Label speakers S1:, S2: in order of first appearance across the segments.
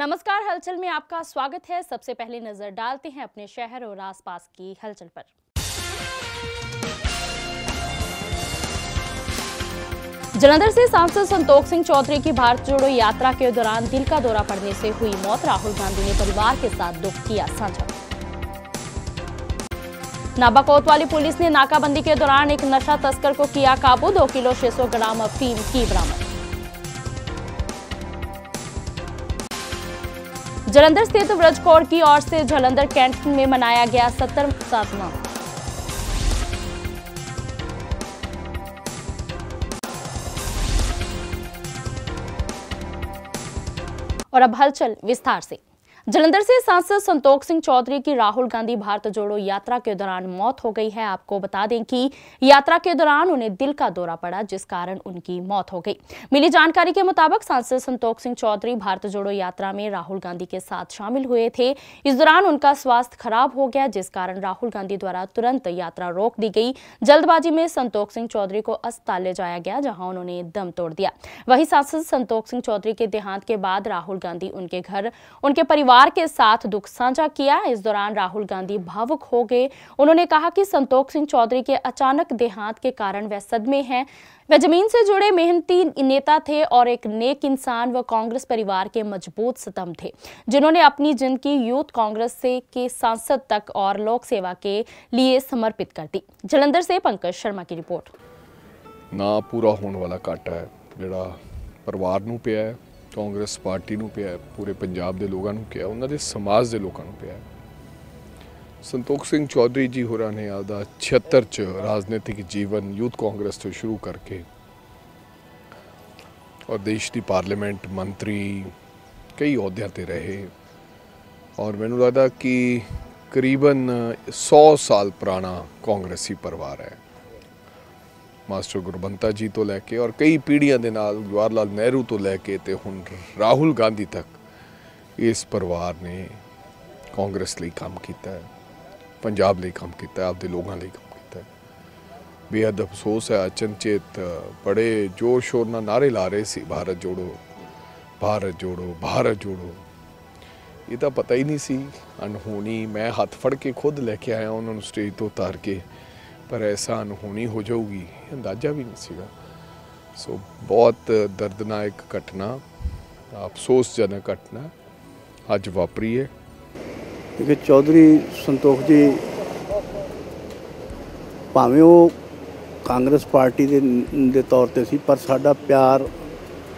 S1: नमस्कार, हलचल में आपका स्वागत है। सबसे पहले नज़र डालते हैं अपने शहर और आसपास की हलचल पर। जलंधर से सांसद संतोख सिंह चौधरी की भारत जोड़ो यात्रा के दौरान दिल का दौरा पड़ने से हुई मौत। राहुल गांधी ने परिवार के साथ दुख किया साझा। नाबा कोतवाली पुलिस ने नाकाबंदी के दौरान एक नशा तस्कर को किया काबू। दो किलो 600 ग्राम अफीम की बरामद। जलंधर स्थित व्रज कौर की ओर से जलंधर कैंट में मनाया गया सत्तर सातवा। और अब हलचल विस्तार से। जलंधर से सांसद संतोख सिंह चौधरी की राहुल गांधी भारत जोड़ो यात्रा के दौरान मौत हो गई है। आपको बता दें कि यात्रा के दौरान उन्हें दिल का दौरा पड़ा, जिस कारण उनकी मौत हो गई। मिली जानकारी के मुताबिक सांसद संतोख सिंह चौधरी भारत जोड़ो यात्रा में राहुल गांधी के साथ शामिल हुए थे। इस दौरान उनका स्वास्थ्य खराब हो गया, जिस कारण राहुल गांधी द्वारा तुरंत यात्रा रोक दी गई। जल्दबाजी में संतोख सिंह चौधरी को अस्पताल ले जाया गया, जहाँ उन्होंने दम तोड़ दिया। वहीं सांसद संतोख सिंह चौधरी के देहांत के बाद राहुल गांधी उनके घर, उनके परिवार परिवार के साथ दुख साझा किया इस दौरान राहुल गांधी भावुक हो गए उन्होंने कहा कि संतोख सिंह चौधरी के अचानक देहांत के कारण वह सदमे हैं वह जमीन से जुड़े मेहनती नेता थे और एक नेक इंसान व कांग्रेस परिवार के मजबूत स्तंभ थे जिन्होंने अपनी जिंदगी यूथ कांग्रेस से के सांसद तक और लोक सेवा के लिए समर्पित कर दी जलंधर से पंकज शर्मा की रिपोर्ट
S2: ਨਾ ਪੂਰਾ ਹੋਣ ਵਾਲਾ ਘਾਟਾ ਹੈ ਜਿਹੜਾ ਪਰਿਵਾਰ ਨੂੰ ਪਿਆ ਹੈ ਕਾਂਗਰਸ ਪਾਰਟੀ ਨੂੰ ਪਿਆ ਪੂਰੇ ਪੰਜਾਬ ਦੇ ਲੋਕਾਂ ਨੂੰ ਪਿਆ ਉਹਨਾਂ ਦੇ ਸਮਾਜ ਦੇ ਲੋਕਾਂ ਨੂੰ ਪਿਆ ਸੰਤੋਖ ਸਿੰਘ ਚੌਧਰੀ ਜੀ ਹੋਰਾਂ ਨੇ ਆਪਦਾ 76 ਚ ਰਾਜਨੀਤਿਕ ਜੀਵਨ ਯੂਥ ਕਾਂਗਰਸ ਤੋਂ ਸ਼ੁਰੂ ਕਰਕੇ ਔਰ ਦੇਸ਼ ਦੀ ਪਾਰਲੀਮੈਂਟ ਮੰਤਰੀ ਕਈ ਅਹੁਦਿਆਂ ਤੇ ਰਹੇ। ਔਰ ਮੈਨੂੰ ਲੱਗਦਾ ਕਿ ਕਰੀਬਨ 100 ਸਾਲ ਪੁਰਾਣਾ ਕਾਂਗਰਸੀ ਪਰਿਵਾਰ ਹੈ। ਮਾਸਟਰ ਗੁਰਬੰਤਾ ਜੀ ਤੋਂ ਲੈ ਕੇ ਔਰ ਕਈ ਪੀੜ੍ਹੀਆਂ ਦੇ ਨਾਲ ਜਵਾਹਰ ਲਾਲ ਨਹਿਰੂ ਤੋਂ ਲੈ ਕੇ ਤੇ ਹੁਣ ਰਾਹੁਲ ਗਾਂਧੀ ਤੱਕ ਇਸ ਪਰਿਵਾਰ ਨੇ ਕਾਂਗਰਸ ਲਈ ਕੰਮ ਕੀਤਾ ਹੈ, ਪੰਜਾਬ ਲਈ ਕੰਮ ਕੀਤਾ ਹੈ, ਆਪਦੇ ਲੋਕਾਂ ਲਈ ਕੰਮ ਕੀਤਾ ਹੈ। ਬੇਹੱਦ ਅਫਸੋਸ ਹੈ, ਅਚਨਚੇਤ ਬੜੇ ਜ਼ੋਰ ਸ਼ੋਰ ਨਾਲ ਨਾਰੇ ਲਾ ਰਹੇ ਸੀ, ਭਾਰਤ ਜੋੜੋ ਭਾਰਤ ਜੋੜੋ ਭਾਰਤ ਜੋੜੋ। ਇਹ ਤਾਂ ਪਤਾ ਹੀ ਨਹੀਂ ਸੀ ਅਨਹੋਣੀ ਮੈਂ ਹੱਥ ਫੜ ਕੇ ਖੁਦ ਲੈ ਕੇ ਆਇਆ, ਉਹਨਾਂ ਨੂੰ ਸਟੇਜ ਤੋਂ ਉਤਾਰ ਕੇ। ਪਰ ਐਸਾ ਅਨਹੋਣੀ ਹੋ ਜਾਊਗੀ ਅੰਦਾਜ਼ਾ ਵੀ ਨਹੀਂ ਸੀਗਾ। ਸੋ ਬਹੁਤ ਦਰਦਨਾਇਕ ਘਟਨਾ, ਅਫਸੋਸਜਨਕ ਘਟਨਾ ਅੱਜ ਵਾਪਰੀ ਹੈ।
S3: ਕਿ ਚੌਧਰੀ ਸੰਤੋਖ ਜੀ, ਭਾਵੇਂ ਉਹ ਕਾਂਗਰਸ ਪਾਰਟੀ ਦੇ ਦੇ ਤੌਰ ਤੇ ਸੀ, ਪਰ ਸਾਡਾ ਪਿਆਰ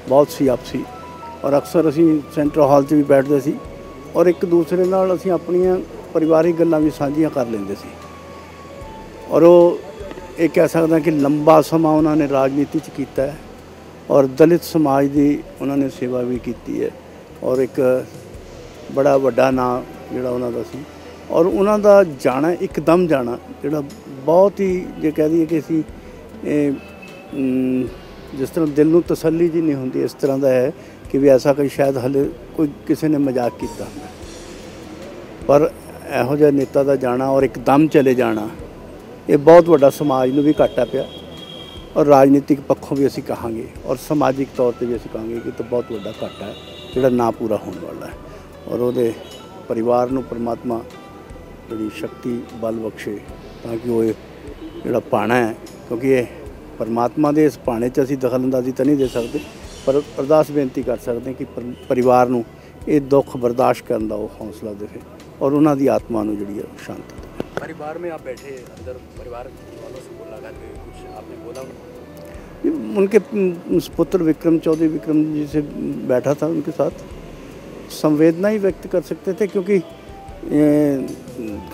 S3: ਬਹੁਤ ਸੀ ਆਪਸੀ। ਔਰ ਅਕਸਰ ਅਸੀਂ ਸੈਂਟਰ ਹਾਲ 'ਚ ਵੀ ਬੈਠਦੇ ਸੀ, ਔਰ ਇੱਕ ਦੂਸਰੇ ਨਾਲ ਅਸੀਂ ਆਪਣੀਆਂ ਪਰਿਵਾਰਿਕ ਗੱਲਾਂ ਵੀ ਸਾਂਝੀਆਂ ਕਰ ਲੈਂਦੇ ਸੀ। ਔਰ ਉਹ ਇਹ ਕਹਿ ਸਕਦਾ ਕਿ ਲੰਬਾ ਸਮਾਂ ਉਹਨਾਂ ਨੇ ਰਾਜਨੀਤੀ 'ਚ ਕੀਤਾ ਹੈ ਔਰ ਦਲਿਤ ਸਮਾਜ ਦੀ ਉਹਨਾਂ ਨੇ ਸੇਵਾ ਵੀ ਕੀਤੀ ਹੈ ਔਰ ਇੱਕ ਬੜਾ ਵੱਡਾ ਨਾਂ ਜਿਹੜਾ ਉਹਨਾਂ ਦਾ ਸੀ ਔਰ ਉਹਨਾਂ ਦਾ ਜਾਣਾ ਇੱਕਦਮ ਜਾਣਾ ਜਿਹੜਾ ਬਹੁਤ ਹੀ ਜੇ ਕਹਿ ਦਈਏ ਕਿ ਅਸੀਂ ਇਹ, ਜਿਸ ਤਰ੍ਹਾਂ ਦਿਲ ਨੂੰ ਤਸੱਲੀ ਜੀ ਨਹੀਂ ਹੁੰਦੀ ਇਸ ਤਰ੍ਹਾਂ ਦਾ ਹੈ ਕਿ ਵੀ ਐਸਾ ਕੋਈ ਸ਼ਾਇਦ ਹਲੇ ਕੋਈ ਕਿਸੇ ਨੇ ਮਜ਼ਾਕ ਕੀਤਾ ਹੁੰਦਾ। ਪਰ ਇਹੋ ਜਿਹਾ ਨੇਤਾ ਦਾ ਜਾਣਾ ਔਰ ਇੱਕਦਮ ਚਲੇ ਜਾਣਾ ਇਹ ਬਹੁਤ ਵੱਡਾ ਸਮਾਜ ਨੂੰ ਵੀ ਘਾਟਾ ਪਿਆ ਔਰ ਰਾਜਨੀਤਿਕ ਪੱਖੋਂ ਵੀ ਅਸੀਂ ਕਹਾਂਗੇ ਔਰ ਸਮਾਜਿਕ ਤੌਰ ਤੇ ਵੀ ਅਸੀਂ ਕਹਾਂਗੇ ਕਿ ਤਾਂ ਬਹੁਤ ਵੱਡਾ ਘਾਟਾ ਹੈ, ਜਿਹੜਾ ਨਾ ਪੂਰਾ ਹੋਣ ਵਾਲਾ ਹੈ ਔਰ ਉਹਦੇ ਪਰਿਵਾਰ ਨੂੰ ਪਰਮਾਤਮਾ ਜਿਹੜੀ ਸ਼ਕਤੀ, ਬਲ ਬਖਸ਼ੇ ਤਾਂ ਕਿ ਉਹ ਇਹ ਜਿਹੜਾ ਪਾਣਾ ਹੈ, ਕਿਉਂਕਿ ਇਹ ਪਰਮਾਤਮਾ ਦੇ ਇਸ ਪਾਣੇ 'ਚ ਅਸੀਂ ਦਖਲਅੰਦਾਜ਼ੀ ਤਾਂ ਨਹੀਂ ਦੇ ਸਕਦੇ, ਪਰ ਅਰਦਾਸ ਬੇਨਤੀ ਕਰ ਸਕਦੇ ਕਿ ਪਰਿਵਾਰ ਨੂੰ ਇਹ ਦੁੱਖ ਬਰਦਾਸ਼ਤ ਕਰਨ ਦਾ ਉਹ ਹੌਸਲਾ ਦੇਵੇ ਔਰ ਉਹਨਾਂ ਦੀ ਆਤਮਾ ਨੂੰ ਜਿਹੜੀ ਹੈ ਉਹ ਸ਼ਾਂਤੀ ਦੇਵੇ
S4: परिवार में आप बैठे अंदर परिवार वालों से मुलाकात हुई कुछ आपने बोला उनको?
S3: पुत्र विक्रम, चौधरी विक्रम जी से बैठा था उनके साथ। संवेदना ही व्यक्त कर सकते थे क्योंकि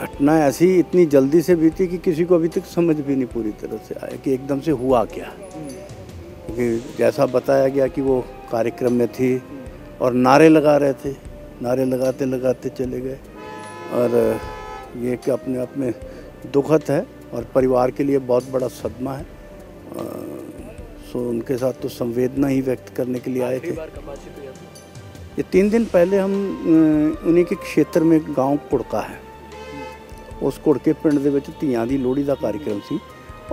S3: घटना ऐसी इतनी जल्दी से बीती कि किसी को अभी तक समझ भी नहीं पूरी तरह से आया कि एकदम से हुआ क्या। क्योंकि जैसा बताया गया कि वो कार्यक्रम में थी और नारे लगा रहे थे, नारे लगाते लगाते चले गए। और ये कि अपने आप में दुखद है और परिवार के लिए बहुत बड़ा सदमा है अ, सो उनके साथ तो संवेदना ही व्यक्त करने के लिए आए थे
S4: आखिरी बार कब बातचीत हुई आपकी?
S3: ये तीन दिन पहले हम अ, उन्हीं के क्षेत्र में गांव ਕੁੜਕਾ ਹੈ ਉਸ ਕੁੜਕੇ ਪਿੰਡ ਦੇ ਵਿੱਚ ਧੀਆਂ ਦੀ ਲੋਹੜੀ ਦਾ ਕਾਰਜਕ੍ਰਮ ਸੀ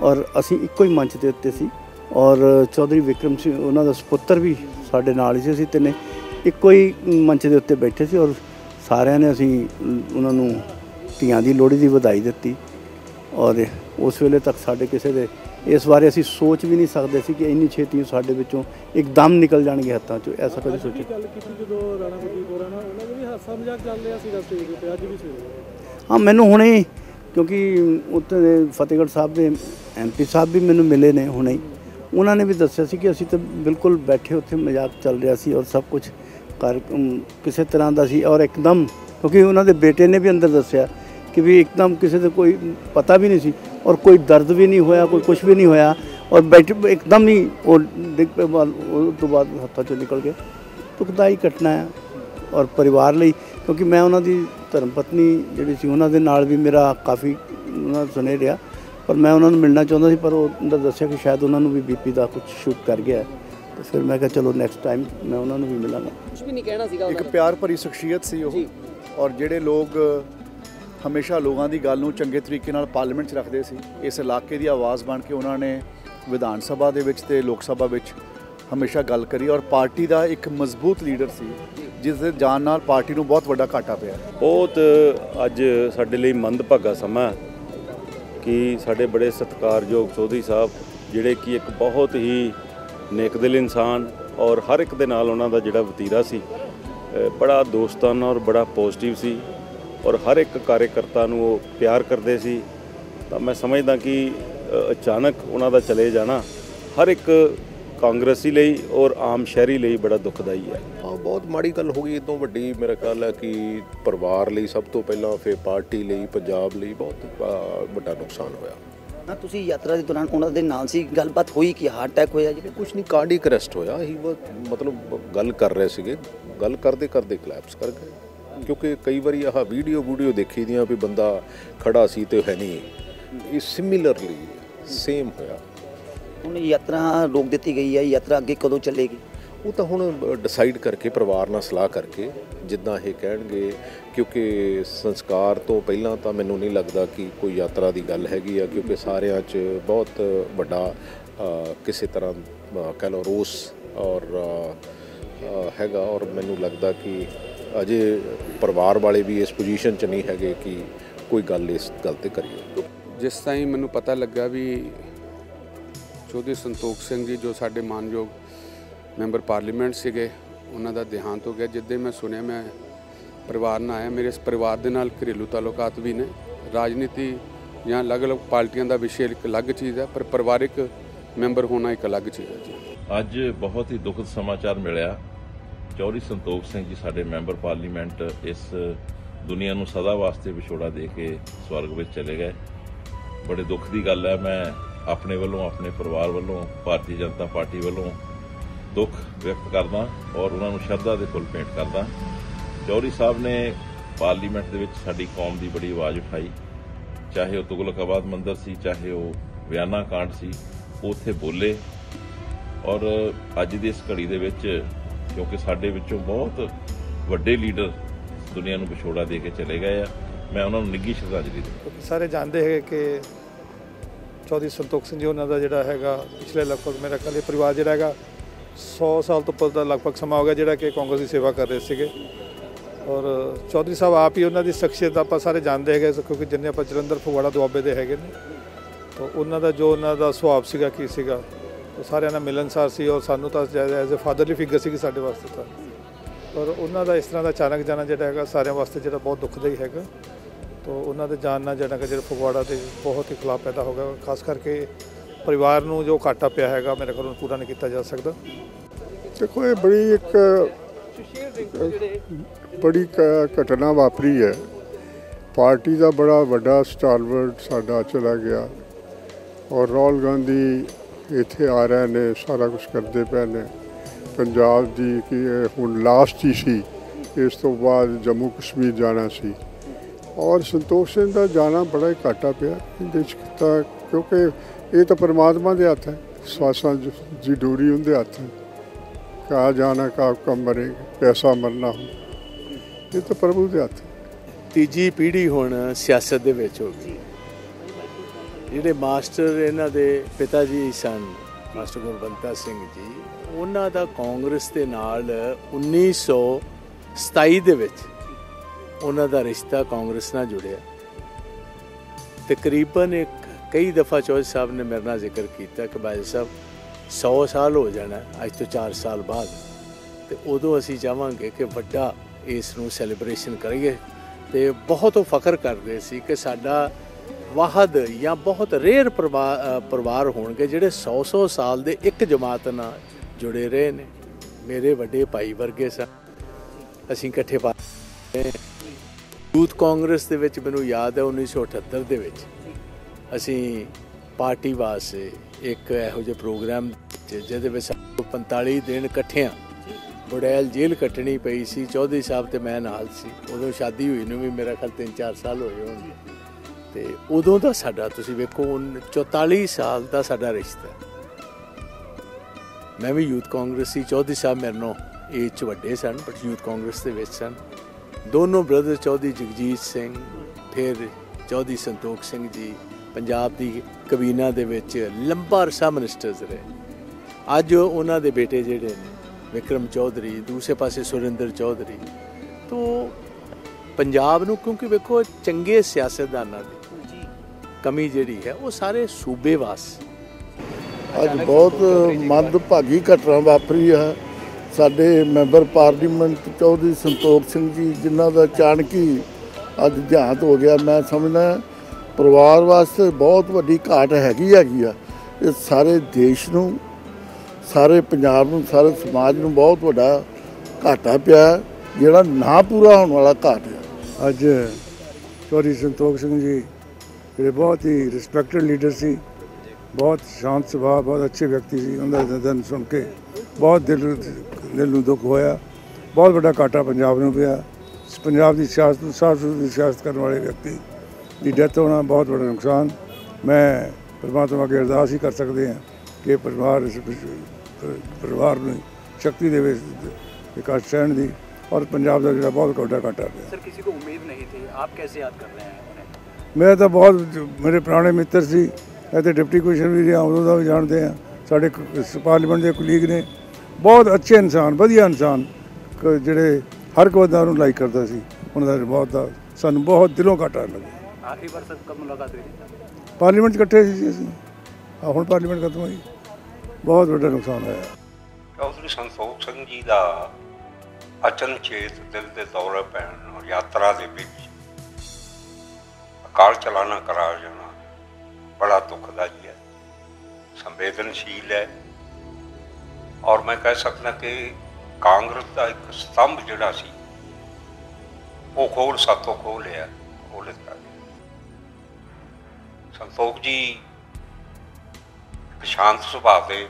S3: ਔਰ ਅਸੀਂ ਇੱਕੋ ਹੀ ਮੰਚ ਦੇ ਉੱਤੇ ਸੀ ਔਰ ਚੌਧਰੀ ਵਿਕਰਮ ਸਿੰਘ ਉਹਨਾਂ ਦਾ ਸੁਪੁੱਤਰ ਵੀ ਸਾਡੇ ਨਾਲ ਹੀ ਸੀ ਅਸੀਂ ਤਿੰਨੇ ਇੱਕੋ ਹੀ ਮੰਚ ਦੇ ਉੱਤੇ ਬੈਠੇ ਸੀ ਔਰ ਸਾਰਿਆਂ ਨੇ ਅਸੀਂ ਉਹਨਾਂ ਨੂੰ ਧੀਆਂ ਦੀ ਲੋਹੜੀ ਦੀ ਵਧਾਈ ਦਿੱਤੀ ਔਰ ਉਸ ਵੇਲੇ ਤੱਕ ਸਾਡੇ ਕਿਸੇ ਦੇ ਇਸ ਬਾਰੇ ਅਸੀਂ ਸੋਚ ਵੀ ਨਹੀਂ ਸਕਦੇ ਸੀ ਕਿ ਇੰਨੀ ਛੇਤੀ ਸਾਡੇ ਵਿੱਚੋਂ ਇੱਕਦਮ ਨਿਕਲ ਜਾਣਗੇ ਹੱਥਾਂ 'ਚੋਂ ਐਸਾ ਕਦੇ ਸੋਚਿਆ।
S5: ਗੱਲ ਕੀਤੀ ਜਦੋਂ ਰਾਣਾ ਗੁਰਦੀਪ ਹੋਰਾਂ ਨਾਲ ਉਹਨਾਂ ਦਾ ਵੀ ਹਾਸਾ ਮਜ਼ਾਕ ਚੱਲ ਰਿਹਾ ਸੀਗਾ ਸਟੇਜ ਉੱਤੇ ਅੱਜ ਵੀ ਸਵੇਰੇ।
S3: ਹਾਂ ਮੈਨੂੰ ਹੁਣੇ ਕਿਉਂਕਿ ਉੱਥੇ ਦੇ ਫਤਿਹਗੜ੍ਹ ਸਾਹਿਬ ਦੇ ਐਮਪੀ ਸਾਹਿਬ ਵੀ ਮੈਨੂੰ ਮਿਲੇ ਨੇ ਹੁਣੇ ਉਹਨਾਂ ਨੇ ਵੀ ਦੱਸਿਆ ਸੀ ਕਿ ਅਸੀਂ ਤਾਂ ਬਿਲਕੁਲ ਬੈਠੇ ਉੱਥੇ ਮਜ਼ਾਕ ਚੱਲ ਰਿਹਾ ਸੀ ਔਰ ਸਭ ਕੁਝ ਕਰ ਕਿਸੇ ਤਰ੍ਹਾਂ ਦਾ ਸੀ ਔਰ ਇੱਕਦਮ ਕਿਉਂਕਿ ਉਹਨਾਂ ਦੇ ਬੇਟੇ ਨੇ ਵੀ ਅੰਦਰ ਦੱਸਿਆ ਕਿ ਵੀ ਇੱਕਦਮ ਕਿਸੇ ਦੇ ਕੋਈ ਪਤਾ ਵੀ ਨਹੀਂ ਸੀ ਔਰ ਕੋਈ ਦਰਦ ਵੀ ਨਹੀਂ ਹੋਇਆ ਕੋਈ ਕੁਝ ਵੀ ਨਹੀਂ ਹੋਇਆ ਔਰ ਬੈਠ ਇੱਕਦਮ ਹੀ ਉਹ ਡਿੱਗ ਪਏ ਬਾਲ ਉਹ ਤੋਂ ਬਾਅਦ ਹੱਥਾਂ ਚੋਂ ਨਿਕਲ ਗਏ ਦੁਖਦਾਈ ਘਟਨਾ ਹੈ ਔਰ ਪਰਿਵਾਰ ਲਈ ਕਿਉਂਕਿ ਮੈਂ ਉਹਨਾਂ ਦੀ ਧਰਮ ਪਤਨੀ ਜਿਹੜੀ ਸੀ ਉਹਨਾਂ ਦੇ ਨਾਲ ਵੀ ਮੇਰਾ ਕਾਫੀ ਉਹਨਾਂ ਸੁਨੇ ਰਿਹਾ ਪਰ ਮੈਂ ਉਹਨਾਂ ਨੂੰ ਮਿਲਣਾ ਚਾਹੁੰਦਾ ਸੀ ਪਰ ਉਹ ਅੰਦਰ ਦੱਸਿਆ ਕਿ ਸ਼ਾਇਦ ਉਹਨਾਂ ਨੂੰ ਵੀ ਬੀਪੀ ਦਾ ਕੁਝ ਸ਼ੂਟ ਕਰ ਗਿਆ ਹੈ। ਤੇ ਫਿਰ ਮੈਂ ਕਿਹਾ ਚਲੋ ਨੈਕਸਟ ਟਾਈਮ ਮੈਂ ਉਹਨਾਂ ਨੂੰ ਵੀ ਮਿਲਾਂਗਾ।
S5: ਕੁਝ ਵੀ ਨਹੀਂ ਕਹਿਣਾ ਸੀਗਾ
S6: ਇੱਕ ਪਿਆਰ ਭਰੀ ਸ਼ਖਸੀਅਤ ਸੀ ਉਹ। ਔਰ ਜਿਹੜੇ ਲੋਕ ਹਮੇਸ਼ਾ ਲੋਕਾਂ ਦੀ ਗੱਲ ਨੂੰ ਚੰਗੇ ਤਰੀਕੇ ਨਾਲ ਪਾਰਲੀਮੈਂਟ 'ਚ ਰੱਖਦੇ ਸੀ। ਇਸ ਇਲਾਕੇ ਦੀ ਆਵਾਜ਼ ਬਣ ਕੇ ਉਹਨਾਂ ਨੇ ਵਿਧਾਨ ਸਭਾ ਦੇ ਵਿੱਚ ਤੇ ਲੋਕ ਸਭਾ ਵਿੱਚ ਹਮੇਸ਼ਾ ਗੱਲ ਕਰੀ ਔਰ ਪਾਰਟੀ ਦਾ ਇੱਕ ਮਜ਼ਬੂਤ ਲੀਡਰ ਸੀ, ਜਿਸ ਦੇ ਜਾਣ ਨਾਲ ਪਾਰਟੀ ਨੂੰ ਬਹੁਤ ਵੱਡਾ ਘਾਟਾ ਪਿਆ।
S7: ਬਹੁਤ ਅੱਜ ਸਾਡੇ ਲਈ ਮੰਦਭਾਗਾ ਸਮਾਂ ਕਿ ਸਾਡੇ ਬੜੇ ਸਤਿਕਾਰਯੋਗ ਚੌਧਰੀ ਸਾਹਿਬ, ਜਿਹੜੇ ਕਿ ਇੱਕ ਬਹੁਤ ਹੀ ਨੇਕਦਿਲ ਇਨਸਾਨ ਔਰ ਹਰ ਇੱਕ ਦੇ ਨਾਲ ਉਹਨਾਂ ਦਾ ਜਿਹੜਾ ਵਤੀਰਾ ਸੀ ਬੜਾ ਦੋਸਤਾਨਾ ਔਰ ਬੜਾ ਪੋਜ਼ਿਟਿਵ ਸੀ। ਔਰ ਹਰ ਇੱਕ ਕਾਰਜਕਰਤਾ ਨੂੰ ਉਹ ਪਿਆਰ ਕਰਦੇ ਸੀ। ਤਾਂ ਮੈਂ ਸਮਝਦਾ ਕਿ ਅਚਾਨਕ ਉਹਨਾਂ ਦਾ ਚਲੇ ਜਾਣਾ ਹਰ ਇੱਕ ਕਾਂਗਰਸੀ ਲਈ ਔਰ ਆਮ ਸ਼ਹਿਰੀ ਲਈ ਬੜਾ ਦੁਖਦਾਈ ਹੈ।
S8: ਹਾਂ ਬਹੁਤ ਮਾੜੀ ਗੱਲ ਹੋ ਗਈ। ਇਹ ਤੋਂ ਵੱਡੀ ਮੇਰਾ ਖਿਆਲ ਹੈ ਕਿ ਪਰਿਵਾਰ ਲਈ ਸਭ ਤੋਂ ਪਹਿਲਾਂ ਫਿਰ ਪਾਰਟੀ ਲਈ ਪੰਜਾਬ ਲਈ ਬਹੁਤ ਵੱਡਾ ਨੁਕਸਾਨ ਹੋਇਆ।
S9: ਨਾ ਤੁਸੀਂ ਯਾਤਰਾ ਦੇ ਦੌਰਾਨ ਉਹਨਾਂ ਦੇ ਨਾਲ ਸੀ। ਗੱਲਬਾਤ ਹੋਈ ਕਿ? ਹਾਰਟ ਅਟੈਕ ਹੋਇਆ ਜੀ
S8: ਕੁਝ ਨਹੀਂ ਕਾਰਡਿਕ ਅਰੈਸਟ ਹੋਇਆ। ਹੀ ਮਤਲਬ ਗੱਲ ਕਰ ਰਹੇ ਸੀਗੇ। ਗੱਲ ਕਰਦੇ ਕਰਦੇ ਕਲੈਪਸ ਕਰ ਗਏ। ਕਿਉਂਕਿ ਕਈ ਵਾਰੀ ਆਹ ਵੀਡੀਓ ਵੀਡੀਓ ਦੇਖੀ ਦੀਆਂ ਵੀ ਬੰਦਾ ਖੜਾ ਸੀ ਤੇ ਹੈ ਨਹੀਂ। ਇਹ ਸਿਮਿਲਰਲੀ ਸੇਮ ਹੋਇਆ।
S9: ਹੁਣ ਯਾਤਰਾ ਰੋਕ ਦਿੱਤੀ ਗਈ ਹੈ ਯਾਤਰਾ ਅੱਗੇ ਕਦੋਂ ਚੱਲੇਗੀ?
S8: ਉਹ ਤਾਂ ਹੁਣ ਡਿਸਾਈਡ ਕਰਕੇ ਪਰਿਵਾਰ ਨਾਲ ਸਲਾਹ ਕਰਕੇ ਜਿੱਦਾਂ ਇਹ ਕਹਿਣਗੇ ਕਿਉਂਕਿ ਸੰਸਕਾਰ ਤੋਂ ਪਹਿਲਾਂ ਤਾਂ ਮੈਨੂੰ ਨਹੀਂ ਲੱਗਦਾ ਕਿ ਕੋਈ ਯਾਤਰਾ ਦੀ ਗੱਲ ਹੈਗੀ ਆ ਕਿਉਂਕਿ ਸਾਰਿਆਂ 'ਚ ਬਹੁਤ ਵੱਡਾ ਕਿਸੇ ਤਰ੍ਹਾਂ ਕਹਿ ਲਓ ਰੋਸ ਔਰ ਹੈਗਾ ਔਰ ਮੈਨੂੰ ਲੱਗਦਾ ਕਿ ਅਜੇ ਪਰਿਵਾਰ ਵਾਲੇ ਵੀ ਇਸ ਪੋਜੀਸ਼ਨ 'ਚ ਨਹੀਂ ਹੈਗੇ ਕਿ ਕੋਈ ਗੱਲ ਇਸ ਗੱਲ ਤੇ ਕਰੀਏ।
S10: ਜਿਸ ਤਾਈਂ ਮੈਨੂੰ ਪਤਾ ਲੱਗਾ ਵੀ ਚੌਧਰੀ ਸੰਤੋਖ ਸਿੰਘ ਜੀ ਜੋ ਸਾਡੇ ਮਾਨਯੋਗ ਮੈਂਬਰ ਪਾਰਲੀਮੈਂਟ ਸੀਗੇ ਉਹਨਾਂ ਦਾ ਦੇਹਾਂਤ ਹੋ ਗਿਆ। ਜਿੱਦੇ ਮੈਂ ਸੁਣਿਆ ਮੈਂ ਪਰਿਵਾਰ ਨਾਲ ਆਇਆ। ਮੇਰੇ ਇਸ ਪਰਿਵਾਰ ਦੇ ਨਾਲ ਘਰੇਲੂ ਤਾਲੁਕਾਤ ਵੀ ਨੇ। ਰਾਜਨੀਤੀ ਜਾਂ ਅਲੱਗ-ਅਲੱਗ ਪਾਰਟੀਆਂ ਦਾ ਵਿਸ਼ੇ ਇੱਕ ਅਲੱਗ ਚੀਜ਼ ਹੈ ਪਰ ਪਰਿਵਾਰਿਕ ਮੈਂਬਰ ਹੋਣਾ ਇੱਕ ਅਲੱਗ ਚੀਜ਼ ਹੈ ਜੀ।
S11: ਅੱਜ ਬਹੁਤ ਹੀ ਦੁਖਦ ਸਮਾਚਾਰ ਮਿਲਿਆ। ਚੌਧਰੀ ਸੰਤੋਖ ਸਿੰਘ ਜੀ ਸਾਡੇ ਮੈਂਬਰ ਪਾਰਲੀਮੈਂਟ ਇਸ ਦੁਨੀਆ ਨੂੰ ਸਦਾ ਵਾਸਤੇ ਵਿਛੋੜਾ ਦੇ ਕੇ ਸਵਰਗ ਵਿੱਚ ਚਲੇ ਗਏ। ਬੜੇ ਦੁੱਖ ਦੀ ਗੱਲ ਹੈ, ਮੈਂ ਆਪਣੇ ਵੱਲੋਂ, ਆਪਣੇ ਪਰਿਵਾਰ ਵੱਲੋਂ, ਭਾਰਤੀ ਜਨਤਾ ਪਾਰਟੀ ਵੱਲੋਂ ਦੁੱਖ ਵਿਅਕਤ ਕਰਦਾ ਔਰ ਉਹਨਾਂ ਨੂੰ ਸ਼ਰਧਾ ਦੇ ਫੁੱਲ ਭੇਂਟ ਕਰਦਾ। ਚੌਧਰੀ ਸਾਹਿਬ ਨੇ ਪਾਰਲੀਮੈਂਟ ਦੇ ਵਿੱਚ ਸਾਡੀ ਕੌਮ ਦੀ ਬੜੀ ਆਵਾਜ਼ ਉਠਾਈ। ਚਾਹੇ ਉਹ ਤੁਗਲਕਾਬਾਦ ਮੰਦਰ ਸੀ, ਚਾਹੇ ਉਹ ਵਿਆਨਾ ਕਾਂਡ ਸੀ, ਉਹ ਉੱਥੇ ਬੋਲੇ। ਔਰ ਅੱਜ ਦੀ ਇਸ ਘੜੀ ਦੇ ਵਿੱਚ ਕਿਉਂਕਿ ਸਾਡੇ ਵਿੱਚੋਂ ਬਹੁਤ ਵੱਡੇ ਲੀਡਰ ਦੁਨੀਆ ਨੂੰ ਵਿਛੋੜਾ ਦੇ ਕੇ ਚਲੇ ਗਏ ਆ। ਮੈਂ ਉਹਨਾਂ ਨੂੰ ਨਿੱਘੀ ਸ਼ਰਧਾਂਜਲੀ ਦਿੰਦਾ।
S5: ਸਾਰੇ ਜਾਣਦੇ ਹੈਗੇ ਕਿ ਚੌਧਰੀ ਸੰਤੋਖ ਸਿੰਘ ਜੀ ਉਹਨਾਂ ਦਾ ਜਿਹੜਾ ਹੈਗਾ, ਪਿਛਲੇ ਲਗਭਗ ਮੇਰਾ ਖਿਆਲ ਇਹ ਪਰਿਵਾਰ ਜਿਹੜਾ ਹੈਗਾ 100 ਸਾਲ ਤੋਂ ਉੱਪਰ ਦਾ ਲਗਭਗ ਸਮਾਂ ਹੋ ਗਿਆ ਜਿਹੜਾ ਕਿ ਕਾਂਗਰਸ ਦੀ ਸੇਵਾ ਕਰ ਰਹੇ ਸੀਗੇ। ਔਰ ਚੌਧਰੀ ਸਾਹਿਬ ਆਪ ਹੀ ਉਹਨਾਂ ਦੀ ਸ਼ਖਸੀਅਤ ਆਪਾਂ ਸਾਰੇ ਜਾਣਦੇ ਹੈਗੇ, ਕਿਉਂਕਿ ਜਿੰਨੇ ਆਪਾਂ ਜਲੰਧਰ ਫਗਵਾੜਾ ਦੁਆਬੇ ਦੇ ਹੈਗੇ ਨੇ, ਤਾਂ ਉਹਨਾਂ ਦਾ ਜੋ ਉਹਨਾਂ ਦਾ ਸੁਭਾਅ ਸੀਗਾ, ਕੀ ਸੀਗਾ ਸਾਰਿਆਂ ਨਾਲ ਮਿਲਨਸਾਰ ਸੀ ਔਰ ਸਾਨੂੰ ਤਾਂ ਐਜ਼ ਅ ਫਾਦਰਲੀ ਫਿਗਰ ਸੀ ਸਾਡੇ ਵਾਸਤੇ ਤਾਂ। ਪਰ ਉਹਨਾਂ ਦਾ ਇਸ ਤਰ੍ਹਾਂ ਦਾ ਅਚਾਨਕ ਜਾਣਾ ਜਿਹੜਾ ਹੈਗਾ, ਸਾਰਿਆਂ ਵਾਸਤੇ ਜਿਹੜਾ ਬਹੁਤ ਦੁਖਦਾਈ ਹੈਗਾ। ਤਾਂ ਉਹਨਾਂ ਦੇ ਜਾਣ ਨਾਲ ਜਿਹੜਾ ਕਿ ਜਿਹੜਾ ਫਗਵਾੜਾ ਦੇ ਬਹੁਤ ਹੀ ਖਿਲਾਫ ਪੈਦਾ ਹੋ ਗਿਆ। ਖਾਸ ਕਰਕੇ ਪਰਿਵਾਰ ਨੂੰ ਜੋ ਘਾਟਾ ਪਿਆ ਹੈਗਾ, ਮੇਰੇ ਕੋਲੋਂ ਪੂਰਾ ਨਹੀਂ ਕੀਤਾ ਜਾ ਸਕਦਾ।
S12: ਦੇਖੋ, ਇਹ ਬੜੀ ਇੱਕ, ਬੜੀ ਕ- ਘਟਨਾ ਵਾਪਰੀ ਹੈ। ਪਾਰਟੀ ਦਾ ਬੜਾ ਵੱਡਾ ਸਟਾਲਵਰਡ ਸਾਡਾ ਚਲਾ ਗਿਆ। ਔਰ ਰਾਹੁਲ ਗਾਂਧੀ ਇੱਥੇ ਆ ਰਹੇ ਨੇ, ਸਾਰਾ ਕੁਝ ਕਰਦੇ ਪਏ ਨੇ। ਪੰਜਾਬ ਦੀ ਕਿ ਹੁਣ ਲਾਸਟ ਹੀ ਸੀ, ਇਸ ਤੋਂ ਬਾਅਦ ਜੰਮੂ ਕਸ਼ਮੀਰ ਜਾਣਾ ਸੀ। ਔਰ ਸੰਤੋਖ ਸਿੰਘ ਦਾ ਜਾਣਾ ਬੜਾ ਹੀ ਘਾਟਾ ਪਿਆ, ਇਹਦੇ ਚ ਤਾਂ ਕਿਉਂਕਿ ਇਹ ਤਾਂ ਪਰਮਾਤਮਾ ਦੇ ਹੱਥ ਹੈ ਸਵਾਸਾਂ ਜ- ਦੀ ਡੋਰੀ ਉਹਦੇ ਹੱਥ ਹੈ। ਕਾ ਜਾਣਾ, ਕਾ ਕੰਮ ਮਰੇ, ਪੈਸਾ ਮਰਨਾ ਹੋ ਇਹ ਤਾਂ ਪ੍ਰਭੂ ਦੇ ਹੱਥ ਹੈ।
S3: ਤੀਜੀ ਪੀੜ੍ਹੀ ਹੁਣ ਸਿਆਸਤ ਦੇ ਵਿੱਚ ਹੋ ਗਈ। ਜਿਹੜੇ ਮਾਸਟਰ ਇਹਨਾਂ ਦੇ ਪਿਤਾ ਜੀ ਸਨ,
S13: ਮਾਸਟਰ ਗੁਰਬੰਤਾ ਸਿੰਘ ਜੀ, ਉਹਨਾਂ ਦਾ ਕਾਂਗਰਸ ਦੇ ਨਾਲ 1927 ਦੇ ਵਿੱਚ ਉਹਨਾਂ ਦਾ ਰਿਸ਼ਤਾ ਕਾਂਗਰਸ ਨਾਲ ਜੁੜਿਆ। ਤਕਰੀਬਨ ਇੱਕ, ਕਈ ਦਫਾ ਚੌਧਰੀ ਸਾਹਿਬ ਨੇ ਮੇਰੇ ਨਾਲ ਜ਼ਿਕਰ ਕੀਤਾ ਕਿ ਬਾਈ ਸਾਹਿਬ 100 ਸਾਲ ਹੋ ਜਾਣਾ, ਅੱਜ ਤੋਂ 4 ਸਾਲ ਬਾਅਦ। ਤੇ ਉਦੋਂ ਅਸੀਂ ਚਾਹਾਂਗੇ ਕਿ ਵੱਡਾ ਇਸ ਨੂੰ ਸੈਲੀਬ੍ਰੇਸ਼ਨ ਕਰੀਏ ਤੇ ਬਹੁਤ ਉਹ ਫਖਰ ਕਰਦੇ ਸੀ ਕਿ ਸਾਡਾ ਵਾਹਦ ਜਾਂ ਬਹੁਤ ਰੇਅਰ ਪਰਿਵਾਰ ਹੋਣਗੇ ਜਿਹੜੇ 100-100 ਸਾਲ ਦੇ ਇੱਕ ਜਮਾਤ ਨਾਲ ਜੁੜੇ ਰਹੇ ਨੇ। ਮੇਰੇ ਵੱਡੇ ਭਾਈ ਵਰਗੇ ਸਨ। ਅਸੀਂ ਇਕੱਠੇ ਪਾ ਯੂਥ ਕਾਂਗਰਸ ਦੇ ਵਿੱਚ ਮੈਨੂੰ ਯਾਦ ਹੈ 1978 ਦੇ ਵਿੱਚ। ਅਸੀਂ ਪਾਰਟੀ ਵਾਸਤੇ ਇੱਕ ਇਹੋ ਜਿਹੇ ਪ੍ਰੋਗਰਾਮ ਜਿਹਦੇ ਵਿੱਚ 45 ਦਿਨ ਇਕੱਠਿਆਂ ਬੁੜੈਲ ਜੇਲ੍ਹ ਕੱਟਣੀ ਪਈ ਸੀ। ਚੌਧਰੀ ਸਾਹਿਬ ਤੇ ਮੈਂ ਨਾਲ ਸੀ। ਉਦੋਂ ਸ਼ਾਦੀ ਹੋਈ ਨੂੰ ਵੀ ਮੇਰਾ ਖਿਆਲ 3-4 ਸਾਲ ਹੋਏ ਹੋਣਗੇ। ਤੇ ਉਦੋਂ ਦਾ ਸਾਡਾ, ਤੁਸੀਂ ਵੇਖੋ 44 ਸਾਲ ਦਾ ਸਾਡਾ ਰਿਸ਼ਤਾ ਮੈਂ ਵੀ ਯੂਥ ਕਾਂਗਰਸ ਸੀ, ਚੌਧਰੀ ਸਾਹਿਬ ਮੇਰੇ ਨਾਲੋਂ ਏਜ ਚ ਵੱਡੇ ਸਨ ਬਟ ਯੂਥ ਕਾਂਗਰਸ ਦੇ ਵਿੱਚ ਸਨ। ਦੋਨੋਂ ਬ੍ਰਦਰ ਚੌਧਰੀ ਜਗਜੀਤ ਸਿੰਘ, ਫਿਰ ਚੌਧਰੀ ਸੰਤੋਖ ਸਿੰਘ ਜੀ, ਪੰਜਾਬ ਦੀ ਕਬੀਨਾ ਦੇ ਵਿੱਚ ਲੰਬਾ ਰਸਾ ਮਿਨਿਸਟਰਸ ਰਹੇ। ਅੱਜ ਉਹਨਾਂ ਦੇ ਬੇਟੇ ਜਿਹੜੇ ਨੇ, ਵਿਕਰਮ ਚੌਧਰੀ, ਦੂਸਰੇ ਪਾਸੇ ਸੁਰਿੰਦਰ ਚੌਧਰੀ। ਤੋਂ, ਪੰਜਾਬ ਨੂੰ ਕਿਉਂਕਿ ਵੇਖੋ, ਚੰਗੇ ਸਿਆਸਤਦਾਨਾਂ ਦੀ ਕਮੀ ਜਿਹੜੀ ਹੈ ਉਹ ਸਾਰੇ ਸੂਬੇ ਵਾਸ।
S14: ਅੱਜ ਬਹੁਤ ਮੰਦਭਾਗੀ ਘਟਨਾ ਵਾਪਰੀ ਹੈ। ਸਾਡੇ ਮੈਂਬਰ ਪਾਰਲੀਮੈਂਟ ਚੌਧਰੀ ਸੰਤੋਖ ਸਿੰਘ ਜੀ ਜਿਨ੍ਹਾਂ ਦਾ ਚਾਣਕੀ ਅੱਜ ਦੇਹਾਂਤ ਹੋ ਗਿਆ। ਮੈਂ ਸਮਝਦਾ ਪਰਿਵਾਰ ਵਾਸਤੇ ਬਹੁਤ ਵੱਡੀ ਘਾਟ ਹੈਗੀ ਹੈਗੀ ਆ। ਇਹ ਸਾਰੇ ਦੇਸ਼ ਨੂੰ ਸਾਰੇ ਪੰਜਾਬ ਨੂੰ ਸਾਰੇ ਸਮਾਜ ਨੂੰ ਬਹੁਤ ਵੱਡਾ ਘਾਟਾ ਪਿਆ ਜਿਹੜਾ ਨਾ ਪੂਰਾ ਹੋਣ ਵਾਲਾ ਘਾਟ ਹੈ।
S15: ਅੱਜ ਚੌਧਰੀ ਸੰਤੋਖ ਸਿੰਘ ਜੀ ਜਿਹੜੇ ਬਹੁਤ ਹੀ ਰਿਸਪੈਕਟਡ ਲੀਡਰ ਸੀ ਬਹੁਤ ਸ਼ਾਂਤ ਸੁਭਾਅ ਬਹੁਤ ਅੱਛੇ ਵਿਅਕਤੀ ਸੀ ਉਹਨਾਂ ਦਾ ਨਿਧਨ ਸੁਣ ਕੇ ਬਹੁਤ ਦਿਲ ਦਿਲ ਨੂੰ ਦੁੱਖ ਹੋਇਆ ਬਹੁਤ ਵੱਡਾ ਘਾਟਾ ਪੰਜਾਬ ਨੂੰ ਪਿਆ ਪੰਜਾਬ ਦੀ ਸਿਆਸਤ ਨੂੰ ਸਾਫ ਸੁਥਰੀ ਸਿਆਸਤ ਕਰਨ ਵਾਲੇ ਵਿਅਕਤੀ ਦੀ ਡੈਥ ਹੋਣਾ ਬਹੁਤ ਵੱਡਾ ਨੁਕਸਾਨ ਮੈਂ ਪਰਮਾਤਮਾ ਅੱਗੇ ਅਰਦਾਸ ਹੀ ਕਰ ਸਕਦੇ ਹਾਂ ਕਿ ਪਰਿਵਾਰ ਇਸ ਪਰਿਵਾਰ ਨੂੰ ਸ਼ਕਤੀ ਦੇਵੇ ਵਿਕਾਸ ਸਹਿਣ ਦੀ ਔਰ ਪੰਜਾਬ ਦਾ ਜਿਹੜਾ ਬਹੁਤ ਵੱਡਾ ਘਾਟਾ ਪਿਆ
S4: सर किसी को उम्मीद नहीं थी आप कैसे याद कर रहे हैं उन्हें
S15: ਮੈਂ ਤਾਂ ਬਹੁਤ ਮੇਰੇ ਪੁਰਾਣੇ ਮਿੱਤਰ ਸੀ ਅਤੇ ਡਿਪਟੀ ਕਮਿਸ਼ਨਰ ਵੀ ਰਿਹਾ ਉਹਨਾਂ ਦਾ ਵੀ ਜਾਣਦੇ ਆ। ਸਾਡੇ ਪਾਰਲੀਮੈਂਟ ਦੇ ਕੁਲੀਗ ਨੇ। ਬਹੁਤ ਅੱਛੇ ਇਨਸਾਨ ਵਧੀਆ ਇਨਸਾਨ ਜਿਹੜੇ ਹਰ ਕੋਈ ਬੰਦਾ ਨੂੰ ਲਾਈਕ ਕਰਦਾ ਸੀ। ਉਹਨਾਂ ਦਾ ਬਹੁਤ ਦਾ ਸਾਨੂੰ ਬਹੁਤ ਦਿਲੋਂ ਘਾਟਾ ਲੱਗਿਆ
S4: ਆਖਰੀ ਵਾਰ ਸਭ ਕਦ ਮੁਲਾਕਾਤ ਹੋਈ
S15: ਪਾਰਲੀਮੈਂਟ ਇਕੱਠੇ ਸੀ ਅਸੀਂ। ਆ ਹੁਣ ਪਾਰਲੀਮੈਂਟ ਖਤਮ ਹੋਈ। ਬਹੁਤ ਵੱਡਾ ਨੁਕਸਾਨ ਹੋਇਆ।
S16: ਚੌਧਰੀ ਸੰਤੋਖ ਸਿੰਘ ਜੀ ਦਾ ਅਚਨਚੇਤ ਦਿਲ ਦੇ ਦੌਰੇ ਪੈਣ ਯਾਤਰਾ ਦੇ ਵਿੱਚ ਅਕਾਲ ਚਲਾਣਾ, ਕਰਾ ਜਾਣਾ, ਬੜਾ ਦੁਖਦਾਈ ਹੈ। ਸੰਵੇਦਨਸ਼ੀਲ ਹੈ। ਔਰ ਮੈਂ ਕਹਿ ਸਕਦਾ ਕਿ ਕਾਂਗਰਸ ਦਾ ਇੱਕ ਸਤੰਭ ਜਿਹੜਾ ਸੀ, ਉਹ ਖੋਲ ਸਾਤੋਂ ਖੋਹ ਲਿਆ, ਖੋਹ ਲਿੱਤਾ ਗਿਆ। ਸੰਤੋਖ ਜੀ, ਇੱਕ ਸ਼ਾਂਤ ਸੁਭਾਅ ਦੇ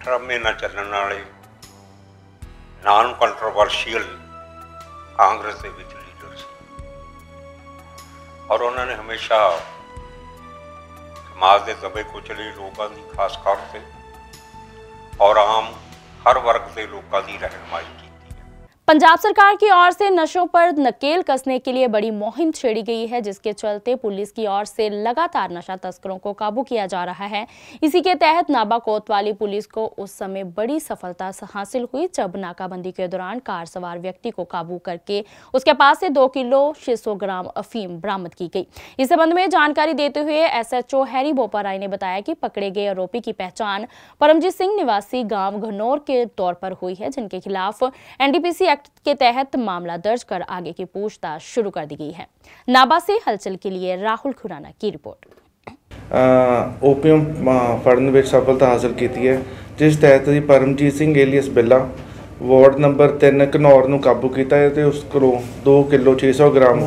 S16: ਠਰਮੇ ਨਾਲ ਚੱਲਣ ਵਾਲੇ ਨਾਨ ਕੰਟਰੋਵਰਸ਼ੀਅਲ ਕਾਂਗਰਸ ਦੇ ਵਿੱਚ ਔਰ ਉਹਨਾਂ ਨੇ ਹਮੇਸ਼ਾ ਸਮਾਜ ਦੇ ਦਬੇ ਕੁਚਲੇ ਲੋਕਾਂ ਦੀ ਖਾਸ ਤੌਰ ਤੇ ਔਰ ਆਮ ਹਰ ਵਰਗ ਦੇ ਲੋਕਾਂ ਦੀ ਰਹਿਨਮਾਈ ਕੀਤੀ।
S1: पंजाब सरकार की ओर से नशों पर नकेल कसने के लिए बड़ी मुहिम छेड़ी गई है, जिसके चलते पुलिस की ओर से लगातार नशा तस्करों को काबू किया जा रहा है। इसी के तहत नाबा कोतवाली पुलिस को उस समय बड़ी सफलता हासिल हुई, जब नाकाबंदी के दौरान कार सवार व्यक्ति को काबू करके उसके पास से दो किलो 600 ग्राम अफीम बरामद की गई। इस संबंध में जानकारी देते हुए एसएचओ हैरी बोपाराय ने बताया कि पकड़े गए आरोपी की पहचान परमजीत सिंह निवासी गाँव घनौर के तौर पर हुई है, जिनके खिलाफ एनडीपीसी एक्ट के तहत मामला दर्ज कर आगे की पूछताछ शुरू कर दी गई है नाबा से हलचल के लिए राहुल खुराना की रिपोर्ट
S17: ਓਪੀਅਮ ਅ, ਫੜਨ ਵਿੱਚ ਸਫਲਤਾ ਹਾਸਲ ਕੀਤੀ ਹੈ ਜਿਸ ਤਹਿਤ ਜੀ Paramjit Singh alias Billa ward number 3 Ghanaur ਨੂੰ ਕਾਬੂ ਕੀਤਾ ਹੈ ਤੇ ਉਸ ਕੋਲੋਂ 2 ਕਿਲੋ 600 ਗ੍ਰਾਮ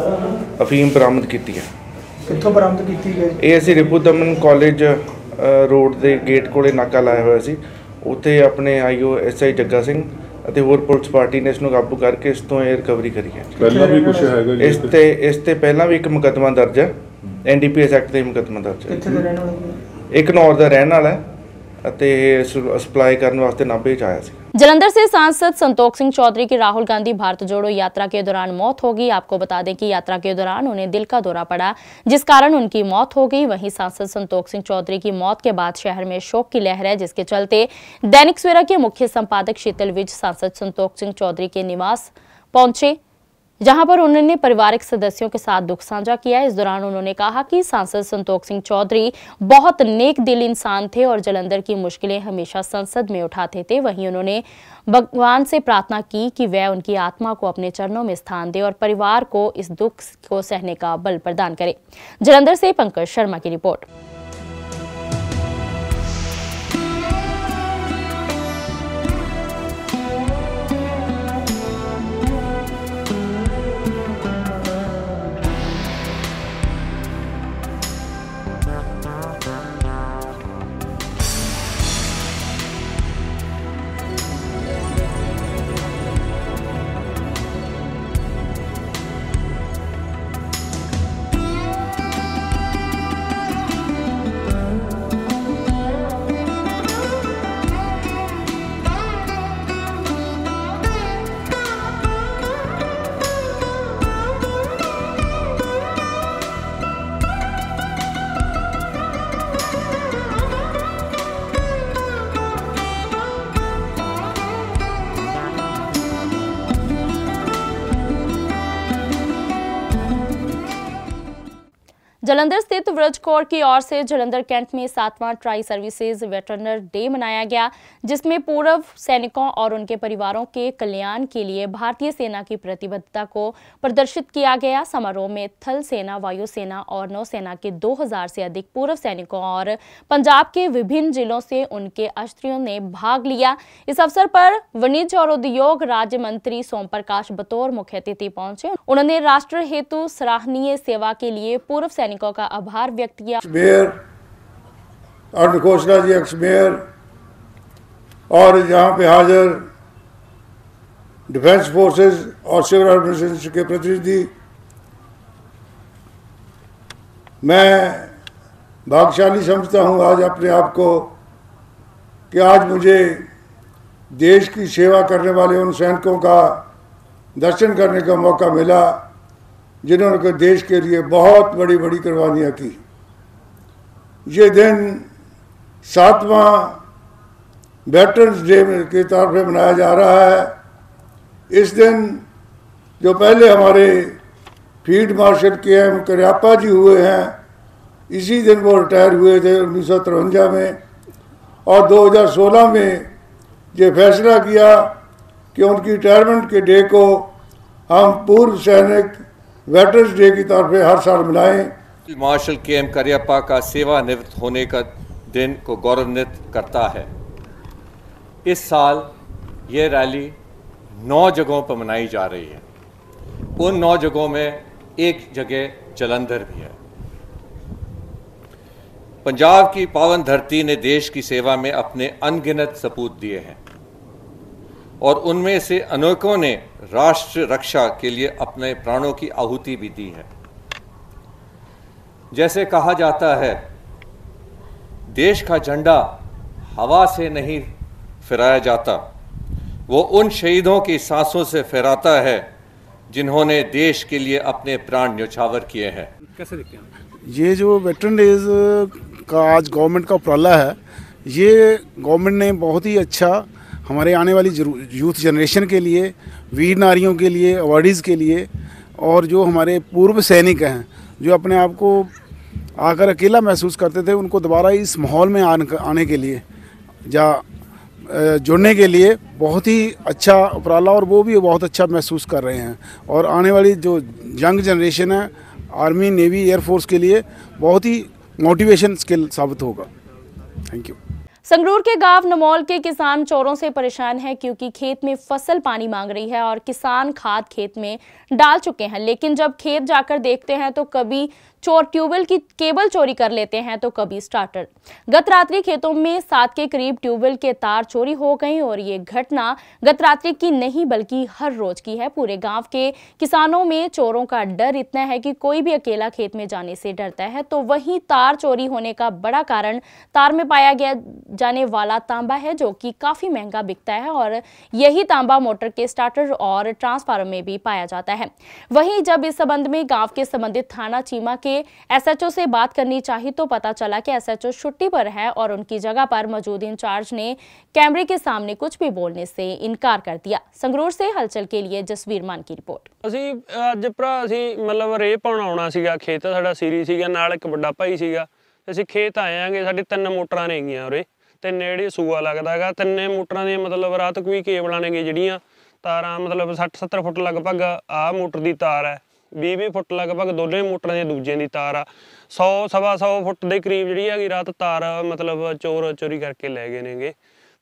S17: ਅਫੀਮ ਬਰਾਮਦ ਕੀਤੀ ਹੈ
S18: ਕਿੱਥੋਂ ਬਰਾਮਦ ਕੀਤੀ ਗਈ
S17: ਇਹ ਅਸੀਂ ਰਿਪੂ ਦਮਨ ਕਾਲਜ ਅ, ਰੋਡ ਦੇ ਗੇਟ ਕੋਲੇ ਨਾਕਾ ਲਾਇਆ ਹੋਇਆ ਸੀ ਉੱਥੇ ਆਪਣੇ ਆਈਓ ਐਸਆਈ ਜੱਗਾ ਸਿੰਘ ਅਤੇ ਹੋਰ ਪੁਲਿਸ ਪਾਰਟੀ ਨੇ ਇਸ ਨੂੰ ਕਾਬੂ ਕਰਕੇ ਇਸ ਤੋਂ ਇਹ ਰਿਕਵਰੀ ਕਰੀ ਹੈ।
S19: ਪਹਿਲਾਂ ਵੀ ਕੁਛ ਹੈਗਾ ਜੀ
S17: ਇਸ? ਤੇ ਇਸ ਤੇ ਪਹਿਲਾਂ ਵੀ ਇੱਕ ਮੁਕੱਦਮਾ ਦਰਜ ਹੈ। ਐਨਡੀਪੀਐਸ ਐਕਟ ਦੇ ਮੁਕੱਦਮਾ ਦਰਜ ਹੈ।
S18: ਕਿੱਥੇ ਦੇ ਰਹਿਣ ਵਾਲੇ
S17: ਇੱਕ ਨੌਰ ਦਾ ਰਹਿਣ ਵਾਲਾ ਹੈ ਅਤੇ ਇਹ ਸਪਲਾਈ ਕਰਨ ਵਾਸਤੇ ਨਾਭੇ ਚ ਆਇਆ ਸੀ।
S1: जलंधर से सांसद संतोख सिंह चौधरी की राहुल गांधी भारत जोड़ो यात्रा के दौरान मौत हो गई। आपको बता दें कि यात्रा के दौरान उन्हें दिल का दौरा पड़ा, जिस कारण उनकी मौत हो गई। वहीं सांसद संतोख सिंह चौधरी की मौत के बाद शहर में शोक की लहर है, जिसके चलते दैनिक सवेरा के मुख्य संपादक शीतल विज, सांसद संतोख सिंह चौधरी के निवास पहुँचे। जहाँ पर उन्होंने पारिवारिक सदस्यों के साथ दुख साझा किया। इस दौरान उन्होंने कहा कि सांसद संतोख सिंह चौधरी बहुत नेक दिल इंसान थे और जलंधर की मुश्किलें हमेशा संसद में उठाते थे। वहीं उन्होंने भगवान से प्रार्थना की कि वह उनकी आत्मा को अपने चरणों में स्थान दे और परिवार को इस दुख को सहने का बल प्रदान करे। जलंधर से पंकज शर्मा की रिपोर्ट। व्रज कोर की ओर से जलंधर कैंट में सातवां ट्राई सर्विसेज़ वेटरनर डे मनाया गया, जिसमें पूर्व सैनिकों और उनके परिवारों के कल्याण के लिए भारतीय सेना की प्रतिबद्धता को प्रदर्शित किया गया। समारोह में थल सेना वायुसेना और नौसेना के 2000 से अधिक पूर्व सैनिकों और पंजाब के विभिन्न जिलों से उनके अस्त्रियों ने भाग लिया। इस अवसर पर वाणिज्य और उद्योग राज्य मंत्री सोम प्रकाश बतौर मुख्य अतिथि पहुँचे। उन्होंने राष्ट्र हेतु सराहनीय सेवा के लिए पूर्व सैनिकों का आभार व्यक्त किया
S20: mayor Arun Khosla ji ex mayor और यहाँ पे हाजिर डिफेंस फोर्सेस और सिविल एडमिनिस्ट्रेशन के प्रतिनिधि। मैं भाग्यशाली समझता हूँ आज अपने आप को कि आज मुझे देश की सेवा करने वाले उन सैनिकों का दर्शन करने का मौका मिला। जिन्होंने देश के लिए बहुत बड़ी बड़ी कुर्बानियाँ की। ये दिन सातवां वेटरन्स डे के तौर पे मनाया जा रहा है। इस दिन जो पहले हमारे field marshal K M Cariappa ji हुए हैं, इसी दिन वो रिटायर हुए थे उन्नीस में। और 2016 में ये फैसला किया कि उनकी रिटायरमेंट के डे को हम पूर्व सैनिक वेटरन्स डे की तौर पे हर साल मनाएँ
S19: मार्शल के एम करियप्पा का सेवानिवृत्त होने का दिन को गौरवान्वित करता है। इस साल ये रैली नौ जगहों पर मनाई जा रही है। उन नौ जगहों में एक जगह जलंधर भी है। पंजाब की पावन धरती ने देश की सेवा में अपने अनगिनत सपूत दिए हैं। और उनमें से अनेकों ने राष्ट्र रक्षा के लिए अपने प्राणों की आहुति भी दी है। जैसे कहा जाता है देश का झंडा हवा से नहीं फहराया जाता वो उन शहीदों की सांसों से फहराता है जिन्होंने देश के लिए अपने प्राण न्यौछावर किए हैं।
S4: कैसे देखते हैं
S21: ये जो वेटरन डेज़ का आज गवर्नमेंट का उपराला है ये गवर्नमेंट ने बहुत ही अच्छा हमारे आने वाली यूथ जनरेशन के लिए, वीर नारियों के लिए अवार्डीज़ के लिए, और जो हमारे पूर्व सैनिक हैं, जो अपने आप को आकर अकेला महसूस करते थे, उनको दोबारा इस माहौल में आने के लिए, या जुड़ने के लिए बहुत ही अच्छा उपराला और वो भी बहुत अच्छा महसूस कर रहे हैं। और आने वाली जो यंग जनरेशन है आर्मी नेवी एयरफोर्स के लिए बहुत ही मोटिवेशन स्किल साबित होगा। थैंक यू
S1: संगरूर के गाँव नमौल के किसान चोरों से परेशान हैं क्योंकि खेत में फ़सल पानी मांग रही है और किसान खाद खेत में डाल चुके हैं। लेकिन जब खेत जाकर देखते हैं तो कभी चोर ट्यूबवेल की केबल चोरी कर लेते हैं तो कभी स्टार्टर गत रात्रि खेतों में सात के करीब ट्यूबवेल के तार चोरी हो गई और ये घटना गत रात्रि की नहीं, बल्कि हर रोज की है। पूरे गाँव के किसानों में चोरों का डर इतना है कि कोई भी अकेला खेत में जाने से डरता है तो वहीं तार चोरी होने का बड़ा कारण तार में पाया गया जाने वाला तांबा है, जो कि काफ़ी महँगा बिकता है और यही तांबा मोटर के स्टार्टर और ट्रांसफार्मर में भी पाया जाता है। वहीं जब इस संबंध में गाँव के संबंधित थाना चीमा के एसएचओ से बात करनी चाहिए तो पता चला कि एसएचओ छुट्टी पर है और उनकी जगह पर मौजूद इंचार्ज ने कैमरे के सामने कुछ भी बोलने से इनकार कर दिया संगरूर से हलचल के लिए जसवीर मान की रिपोर्ट
S22: ਅਸੀਂ ਅੱਜ ਭਰਾ ਅਸੀਂ ਮਤਲਬ ਰੇਹ ਪਾਉਣ ਆਉਣਾ ਸੀਗਾ ਖੇਤ ਸਾਡਾ ਸੀਰੀ ਸੀਗਾ ਨਾਲ ਇੱਕ ਵੱਡਾ ਭਾਈ ਸੀਗਾ ਅਸੀਂ ਖੇਤ ਆਏ ਆਂਗੇ ਸਾਡੀ ਤਿੰਨ ਮੋਟਰਾਂ ਨੇਗੀਆਂ ਉਰੇ ਤੇ ਨੇੜੇ ਸੂਆ ਲੱਗਦਾ ਹੈਗਾ ਤਿੰਨੇ ਮੋਟਰਾਂ ਦੀਆਂ ਮਤਲਬ ਰਾਤ ਕੋਈ ਕੇਬਲਾਂ ਨੇਗੇ ਜਿਹੜੀਆਂ ਤਾਰਾਂ ਮਤਲਬ 60 70 ਫੁੱਟ ਲਗਭਗ ਆਹ ਮੋਟਰ ਦੀ ਤਾਰ ਹੈ 20 20 ਫੁੱਟ ਲਗਭਗ ਦੋਨੇ ਮੋਟਰਾਂ ਦੀਆਂ ਦੂਜਿਆਂ ਦੀ ਤਾਰ ਆ। 100 ਸਵਾ 100 ਫੁੱਟ ਦੇ ਕਰੀਬ ਜਿਹੜੀ ਹੈਗੀ ਰਾਤ ਤਾਰ, ਮਤਲਬ ਚੋਰ ਚੋਰੀ ਕਰਕੇ ਲੈ ਗਏ ਨੇਗੇ।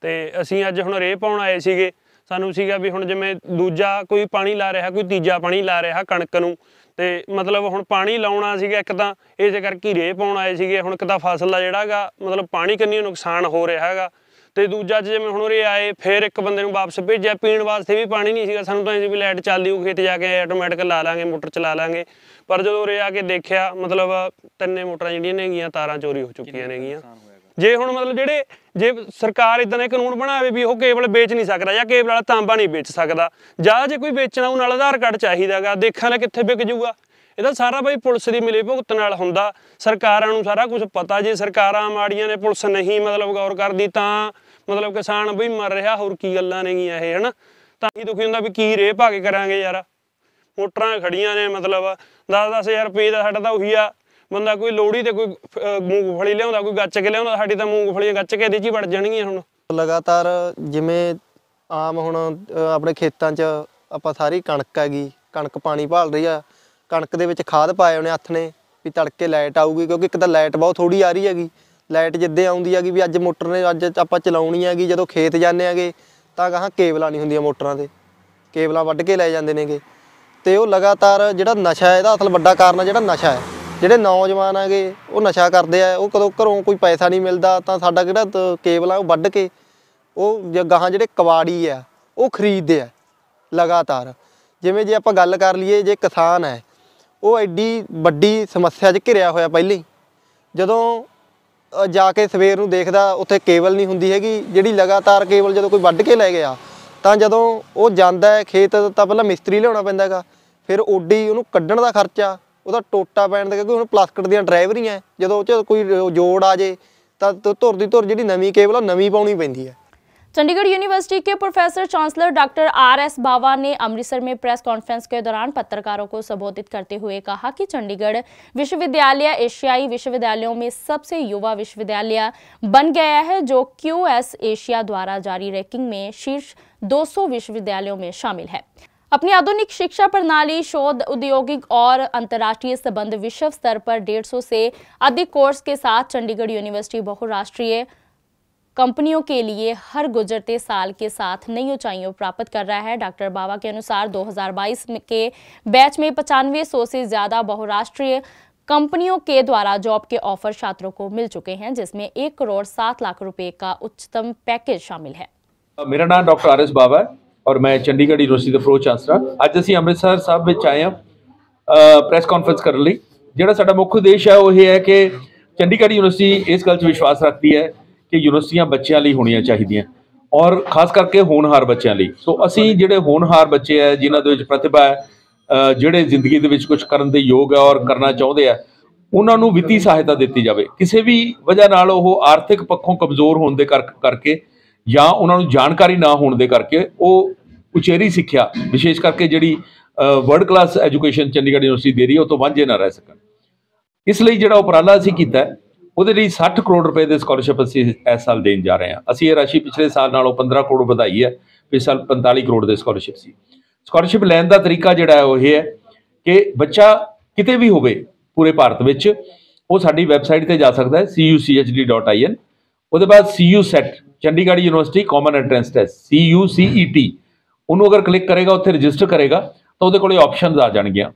S22: ਤੇ ਅਸੀਂ ਅੱਜ ਹੁਣ ਰੇਹ ਪਾਉਣ ਆਏ ਸੀਗੇ। ਸਾਨੂੰ ਸੀਗਾ ਵੀ ਹੁਣ ਜਿਵੇਂ ਦੂਜਾ ਕੋਈ ਪਾਣੀ ਲਾ ਰਿਹਾ, ਕੋਈ ਤੀਜਾ ਪਾਣੀ ਲਾ ਰਿਹਾ ਕਣਕ ਨੂੰ, ਤੇ ਮਤਲਬ ਹੁਣ ਪਾਣੀ ਲਾਉਣਾ ਸੀਗਾ ਇੱਕ ਤਾਂ, ਇਸੇ ਕਰਕੇ ਰੇਹ ਪਾਉਣ ਆਏ ਸੀਗੇ। ਹੁਣ ਇੱਕ ਤਾਂ ਫਸਲ ਦਾ ਜਿਹੜਾਗਾ ਮਤਲਬ ਪਾਣੀ ਕੰਨੀ ਨੁਕਸਾਨ ਹੋ ਰਿਹਾ ਹੈਗਾ। ਤੇ ਦੂਜਾ ਜਿਵੇਂ ਹੁਣ ਉਰੇ ਆਏ ਫੇਰ ਇੱਕ ਬੰਦੇ ਨੂੰ ਵਾਪਸ ਭੇਜਿਆ ਪੀਣ ਵਾਸਤੇ ਵੀ ਪਾਣੀ ਨਹੀਂ ਸੀਗਾ ਸਾਨੂੰ ਤਾਂ ਇਹ ਵੀ ਲਾਈਟ ਚੱਲਦੀ ਉਹ ਖੇਤ ਜਾ ਕੇ ਆਟੋਮੈਟਿਕ ਲਾ ਲਾਂਗੇ ਮੋਟਰ ਚਲਾ ਲਾਂਗੇ। ਪਰ ਜਦੋਂ ਉਰੇ ਆ ਕੇ ਦੇਖਿਆ ਮਤਲਬ ਤਿੰਨੇ ਮੋਟਰਾਂ ਜਿਹੜੀਆਂ ਨੇਗੀਆਂ ਤਾਰਾਂ ਚੋਰੀ ਹੋ ਚੁੱਕੀਆਂ ਨੇਗੀਆਂ ਜੇ ਹੁਣ ਮਤਲਬ ਜਿਹੜੇ ਜੇ ਸਰਕਾਰ ਇਦਾਂ ਦੇ ਕਾਨੂੰਨ ਬਣਾਵੇ ਵੀ ਉਹ ਕੇਵਲ ਵੇਚ ਨਹੀਂ ਸਕਦਾ ਜਾਂ ਕੇਵਲ ਵਾਲਾ ਤਾਂਬਾ ਨਹੀਂ ਵੇਚ ਸਕਦਾ ਜਾਂ ਜੇ ਕੋਈ ਵੇਚਣਾ ਉਹ ਨਾਲ ਆਧਾਰ ਕਾਰਡ ਚਾਹੀਦਾਗਾ ਦੇਖਾਂ ਲੈ ਕਿੱਥੇ ਵਿਕ ਜਾਊਗਾ ਇਹਦਾ ਸਾਰਾ ਬਈ ਪੁਲਿਸ ਦੀ ਮਿਲੀ ਭੁਗਤ ਨਾਲ ਹੁੰਦਾ। ਸਰਕਾਰਾਂ ਨੂੰ ਸਾਰਾ ਕੁਝ ਪਤਾ। ਜੇ ਸਰਕਾਰਾਂ ਮਾੜੀਆਂ ਨੇ ਪੁਲਿਸ ਨਹੀਂ ਮਤਲਬ ਗੌਰ ਕਰਦੀ ਤਾਂ ਮਤਲਬ ਕਿਸਾਨ ਬਈ ਮਰ ਰਿਹਾ। ਹੋਰ ਕੀ ਗੱਲਾਂ ਨੇਗੀਆਂ ਇਹ, ਹਨਾ? ਤਾਂ ਹੀ ਦੁਖੀ ਹੁੰਦਾ ਵੀ ਕੀ ਰੇਹ ਪਾ ਕੇ ਕਰਾਂਗੇ ਯਾਰ। ਮੋਟਰਾਂ ਖੜੀਆਂ ਨੇ ਮਤਲਬ। 10-10000 ਰੁਪਏ ਦਾ ਸਾਡਾ ਤਾਂ ਉਹੀ ਆ। ਬੰਦਾ ਕੋਈ ਲੋੜੀ ਤੇ ਕੋਈ ਮੂੰਗਫਲੀ ਲਿਆਉਂਦਾ, ਕੋਈ ਗੱਚ ਕੇ ਲਿਆਉਂਦਾ, ਸਾਡੀ ਤਾਂ ਮੂੰਗਫਲੀਆਂ ਗੱਚ ਕੇ ਦੇ 'ਚ ਵੜ ਜਾਣਗੀਆਂ ਹੁਣ।
S23: ਲਗਾਤਾਰ ਜਿਵੇਂ ਆਮ ਹੁਣ ਆਪਣੇ ਖੇਤਾਂ 'ਚ ਆਪਾਂ ਸਾਰੀ ਕਣਕ ਹੈਗੀ, ਕਣਕ ਪਾਣੀ ਭਾਲ ਰਹੀ ਆ। ਕਣਕ ਦੇ ਵਿੱਚ ਖਾਦ ਪਾਏ ਉਹਨੇ ਹੱਥ ਨੇ ਵੀ ਤੜਕੇ ਲਾਈਟ ਆਊਗੀ, ਕਿਉਂਕਿ ਇੱਕ ਤਾਂ ਲਾਈਟ ਬਹੁਤ ਥੋੜੀ ਆ ਰਹੀ ਹੈਗੀ। ਲਾਈਟ ਜਿੱਦੇ ਆਉਂਦੀ ਹੈਗੀ ਵੀ ਅੱਜ ਮੋਟਰ ਨੇ ਅੱਜ ਆਪਾਂ ਚਲਾਉਣੀ ਹੈਗੀ, ਜਦੋਂ ਖੇਤ ਜਾਂਦੇ ਹੈਗੇ, ਤਾਂ ਗਾਹਾਂ ਕੇਬਲਾਂ ਨਹੀਂ ਹੁੰਦੀਆਂ ਮੋਟਰਾਂ ਤੇ। ਕੇਬਲਾਂ ਵੱਢ ਕੇ ਲੈ ਜਾਂਦੇ ਨੇਗੇ। ਤੇ ਉਹ ਲਗਾਤਾਰ ਜਿਹੜਾ ਨਸ਼ਾ ਹੈ, ਇਹਦਾ ਅਸਲ ਵੱਡਾ ਕਾਰਨ ਹੈ ਜਿਹੜਾ ਨਸ਼ਾ ਹੈ। ਜਿਹੜੇ ਨੌਜਵਾਨ ਹੈਗੇ, ਉਹ ਨਸ਼ਾ ਕਰਦੇ ਆ, ਉਹ ਕਦੋਂ ਘਰੋਂ ਕੋਈ ਪੈਸਾ ਨਹੀਂ ਮਿਲਦਾ, ਤਾਂ ਸਾਡਾ ਜਿਹੜਾ ਕੇਬਲ ਆ, ਉਹ ਵੱਢ ਕੇ ਉਹ ਜ- ਗਾਹਾਂ ਜਿਹੜੇ ਕਵਾੜੀ ਆ, ਉਹ ਖਰੀਦਦੇ ਆ, ਲਗਾਤਾਰ। ਜਿਵੇਂ ਜੇ ਆਪਾਂ ਗੱਲ ਕਰ ਲਈਏ, ਜੇ ਕਿਸਾਨ ਹੈ ਉਹ ਐਡੀ ਵੱਡੀ ਸਮੱਸਿਆ 'ਚ ਘਿਰਿਆ ਹੋਇਆ ਪਹਿਲਾਂ। ਹੀ ਜਦੋਂ ਜਾ ਕੇ ਸਵੇਰ ਨੂੰ ਦੇਖਦਾ ਉੱਥੇ ਕੇਬਲ ਨਹੀਂ ਹੁੰਦੀ ਹੈਗੀ, ਜਿਹੜੀ ਲਗਾਤਾਰ ਕੇਬਲ ਜਦੋਂ ਕੋਈ ਵੱਢ ਕੇ ਲੈ ਗਿਆ, ਤਾਂ ਜਦੋਂ ਉਹ ਜਾਂਦਾ ਹੈ ਖੇਤ, ਤਾਂ ਪਹਿਲਾਂ ਮਿਸਤਰੀ ਲਿਆਉਣਾ ਪੈਂਦਾ ਹੈਗਾ। ਫਿਰ ਓਡੀ ਉਹਨੂੰ ਕੱਢਣ ਦਾ ਖਰਚਾ, ਉਹਦਾ ਟੋਟਾ ਪੈਣ ਦਾ ਕਿਉਂਕਿ ਹੁਣ ਪਲਾਸਟਿਕ ਦੀਆਂ ਡਰਾਈਵਰੀਆਂ ਜਦੋਂ ਉਹ 'ਚ ਕੋਈ ਜੋੜ ਆ ਜੇ, ਤਾਂ ਤ- ਧੁਰ ਦੀ ਧੁਰ ਜਿਹੜੀ ਨਵੀਂ ਕੇਬਲ ਆ ਨਵੀਂ ਪਾਉਣੀ ਪੈਂਦੀ ਹੈ।
S1: चंडीगढ़ यूनिवर्सिटी के professor chancellor doctor R S Bawa ने अमृतसर में प्रेस कॉन्फ्रेंस के दौरान पत्रकारों को संबोधित करते हुए कहा कि चंडीगढ़ विश्वविद्यालय एशियाई विश्वविद्यालयों में सबसे युवा विश्वविद्यालय बन गया है, जो क्यू एस एशिया द्वारा जारी रैंकिंग में शीर्ष 200 विश्वविद्यालयों में शामिल है। अपनी आधुनिक शिक्षा प्रणाली, शोध, औद्योगिक और अंतर्राष्ट्रीय संबंध विश्व स्तर पर 150 से अधिक कोर्स के साथ चंडीगढ़ यूनिवर्सिटी बहुराष्ट्रीय कंपनियों के लिए हर गुजरते साल के साथ नई ऊंचाइयों प्राप्त कर रहा है डॉक्टर बाबा के अनुसार 2022 में के बैच में पचानवे सौ से ज़्यादा बहुराष्ट्रीय कंपनियों के द्वारा जॉब के ऑफर छात्रों को मिल चुके हैं जिसमें एक करोड़ सात लाख रुपए का उच्चतम पैकेज शामिल है
S24: ਮੇਰਾ ਨਾਮ ਡਾਕਟਰ ਆਰ ਐਸ ਬਾਵਾ ਹੈ ਔਰ ਮੈਂ ਚੰਡੀਗੜ੍ਹ ਯੂਨੀਵਰਸਿਟੀ ਦਾ ਪ੍ਰੋ ਚਾਂਸਲਰ ਅੱਜ ਅਸੀਂ ਅੰਮ੍ਰਿਤਸਰ ਸਾਹਿਬ ਵਿੱਚ ਆਏ ਹਾਂ ਪ੍ਰੈਸ ਕਾਨਫਰੰਸ ਕਰਨ ਲਈ ਜਿਹੜਾ ਸਾਡਾ ਮੁੱਖ ਉਦੇਸ਼ ਹੈ ਉਹ ਇਹ ਹੈ ਕਿ ਚੰਡੀਗੜ੍ਹ ਯੂਨੀਵਰਸਿਟੀ ਇਸ ਗੱਲ 'ਚ ਵਿਸ਼ਵਾਸ ਰੱਖਦੀ ਹੈ ਕਿ ਯੂਨੀਵਰਸਿਟੀਆਂ ਬੱਚਿਆਂ ਲਈ ਹੋਣੀਆਂ ਚਾਹੀਦੀਆਂ। ਔਰ ਖਾਸ ਕਰਕੇ ਹੋਣਹਾਰ ਬੱਚਿਆਂ ਲਈ। ਸੋ ਅਸੀਂ ਜਿਹੜੇ ਹੋਣਹਾਰ ਬੱਚੇ ਹੈ ਜਿਨ੍ਹਾਂ ਦੇ ਵਿੱਚ ਪ੍ਰਤਿਭਾ ਹੈ ਜਿਹੜੇ ਜ਼ਿੰਦਗੀ ਦੇ ਵਿੱਚ ਕੁਝ ਕਰਨ ਦੇ ਯੋਗ ਹੈ ਔਰ ਕਰਨਾ ਚਾਹੁੰਦੇ ਆ ਉਹਨਾਂ ਨੂੰ ਵਿੱਤੀ ਸਹਾਇਤਾ ਦਿੱਤੀ ਜਾਵੇ। ਕਿਸੇ ਵੀ ਵਜ੍ਹਾ ਨਾਲ ਉਹ ਆਰਥਿਕ ਪੱਖੋਂ ਕਮਜ਼ੋਰ ਹੋਣ ਦੇ ਕਰ- ਕਰਕੇ ਜਾਂ ਉਹਨਾਂ ਨੂੰ ਜਾਣਕਾਰੀ ਨਾ ਹੋਣ ਦੇ ਕਰਕੇ ਉਹ ਉਚੇਰੀ ਸਿੱਖਿਆ ਵਿਸ਼ੇਸ਼ ਕਰਕੇ ਜਿਹੜੀ world class education Chandigarh university ਦੇ ਰਹੀ ਹੈ ਉਹ ਤੋਂ ਵਾਂਝੇ ਨਾ ਰਹਿ ਸਕਣ। ਇਸ ਲਈ ਜਿਹੜਾ ਉਪਰਾਲਾ ਅਸੀਂ ਕੀਤਾ ਹੈ, ਉਹਦੇ ਲਈ 60 ਕਰੋੜ ਰੁਪਏ ਦੇ ਸਕਾਲਰਸ਼ਿਪ ਅਸੀਂ ਇਸ ਸਾਲ ਦੇਣ ਜਾ ਰਹੇ ਹਾਂ। ਅਸੀਂ ਇਹ ਰਾਸ਼ੀ ਪਿਛਲੇ ਸਾਲ ਨਾਲੋਂ 15 ਕਰੋੜ ਵਧਾਈ ਹੈ, ਪਿਛਲੇ ਸਾਲ 45 ਕਰੋੜ ਦੇ ਸਕਾਲਰਸ਼ਿਪ ਸੀ। ਸਕਾਲਰਸ਼ਿਪ ਲੈਣ ਦਾ ਤਰੀਕਾ ਜਿਹੜਾ ਹੈ ਉਹ ਇਹ ਹੈ ਕਿ ਬੱਚਾ ਕਿਤੇ ਵੀ ਹੋਵੇ ਪੂਰੇ ਭਾਰਤ ਵਿੱਚ, ਉਹ ਸਾਡੀ ਵੈਬਸਾਈਟ ਤੇ ਜਾ ਸਕਦਾ ਹੈ, cuchd.in ਉਹਦੇ ਬਾਅਦ cu set Chandigarh university common entrance test cucet ਉਹਨੂੰ ਅਗਰ ਕਲਿੱਕ ਕਰੇਗਾ, ਉੱਥੇ ਰਜਿਸਟਰ ਕਰੇਗਾ, ਤਾਂ ਉਹਦੇ ਕੋਲੇ ਆਪਸ਼ਨਸ ਆ ਜਾਣਗੀਆਂ।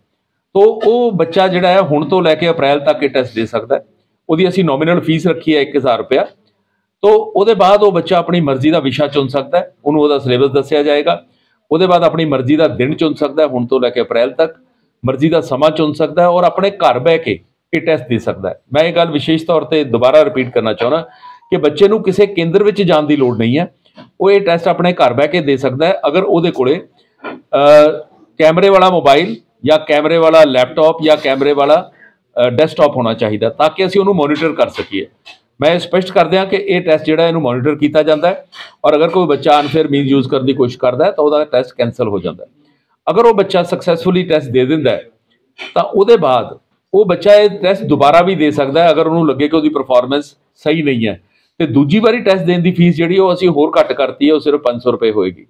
S24: ਤੋਂ ਉਹ ਬੱਚਾ ਜਿਹੜਾ ਹੈ, ਹੁਣ ਤੋਂ ਲੈ ਕੇ ਅਪ੍ਰੈਲ ਤੱਕ ਇਹ ਟੈਸਟ ਦੇ ਸਕਦਾ ਹੈ। ਉਹਦੀ ਅਸੀਂ ਨੋਮੀਨਲ ਫੀਸ ਰੱਖੀ ਹੈ 1000 ਰੁਪਇਆ। ਤੋਂ ਉਹਦੇ ਬਾਅਦ ਉਹ ਬੱਚਾ ਆਪਣੀ ਮਰਜ਼ੀ ਦਾ ਵਿਸ਼ਾ ਚੁਣ ਸਕਦਾ ਹੈ, ਉਹਨੂੰ ਉਹਦਾ ਸਿਲੇਬਸ ਦੱਸਿਆ ਜਾਏਗਾ। ਉਹਦੇ ਬਾਅਦ ਆਪਣੀ ਮਰਜ਼ੀ ਦਾ ਦਿਨ ਚੁਣ ਸਕਦਾ ਹੈ, ਹੁਣ ਤੋਂ ਲੈ ਕੇ ਅਪ੍ਰੈਲ ਤੱਕ। ਮਰਜ਼ੀ ਦਾ ਸਮਾਂ ਚੁਣ ਸਕਦਾ ਹੈ ਔਰ ਆਪਣੇ ਘਰ ਬਹਿ ਕੇ ਇਹ ਟੈਸਟ ਦੇ ਸਕਦਾ ਹੈ। ਮੈਂ ਇਹ ਗੱਲ ਵਿਸ਼ੇਸ਼ ਤੌਰ ਤੇ ਦੁਬਾਰਾ ਰਿਪੀਟ ਕਰਨਾ ਚਾਹੁੰਦਾ ਕਿ ਬੱਚੇ ਨੂੰ ਕਿਸੇ ਕੇਂਦਰ ਵਿੱਚ ਜਾਣ ਦੀ ਲੋੜ ਨਹੀਂ ਹੈ। ਉਹ ਇਹ ਟੈਸਟ ਆਪਣੇ ਘਰ ਬਹਿ ਕੇ ਦੇ ਸਕਦਾ ਹੈ। ਅਗਰ ਉਹਦੇ ਕੋਲੇ ਕੈਮਰੇ ਵਾਲਾ ਮੋਬਾਈਲ ਜਾਂ ਕੈਮਰੇ ਵਾਲਾ ਲੈਪਟਾਪ ਜਾਂ ਕੈਮਰੇ ਵਾਲਾ ਡੈਸਕਟਾਪ ਹੋਣਾ ਚਾਹੀਦਾ ਤਾਂ ਕਿ ਅਸੀਂ ਉਹਨੂੰ ਮੋਨੀਟਰ ਕਰ ਸਕੀਏ। ਮੈਂ ਸਪਸ਼ਟ ਕਰ ਦਿਆਂ ਕਿ ਇਹ ਟੈਸਟ ਜਿਹੜਾ ਇਹਨੂੰ ਮੋਨੀਟਰ ਕੀਤਾ ਜਾਂਦਾ ਹੈ ਔਰ ਅਗਰ ਕੋਈ ਬੱਚਾ ਅਨਫੇਅਰ ਮੀਨ ਯੂਜ਼ ਕਰਨ ਦੀ ਕੋਸ਼ਿਸ਼ ਕਰਦਾ ਹੈ ਤਾਂ ਉਹਦਾ ਟੈਸਟ ਕੈਨਸਲ ਹੋ ਜਾਂਦਾ ਹੈ। ਅਗਰ ਉਹ ਬੱਚਾ ਸਕਸੈਸਫੁਲੀ ਟੈਸਟ ਦੇ ਦਿੰਦਾ ਹੈ, ਤਾਂ ਉਹਦੇ ਬਾਅਦ ਉਹ ਬੱਚਾ ਇਹ ਟੈਸਟ ਦੁਬਾਰਾ ਵੀ ਦੇ ਸਕਦਾ ਹੈ ਅਗਰ ਉਹਨੂੰ ਲੱਗੇ ਕਿ ਉਹਦੀ ਪਰਫਾਰਮੈਂਸ ਸਹੀ ਨਹੀਂ ਹੈ। ਤੇ ਦੂਜੀ ਵਾਰੀ ਟੈਸਟ ਦੇਣ ਦੀ ਫੀਸ ਜਿਹੜੀ ਉਹ ਅਸੀਂ ਹੋਰ ਘੱਟ ਕਰਤੀ ਹੈ, ਉਹ ਸਿਰਫ 500 ਰੁਪਏ ਹੋਏਗੀ।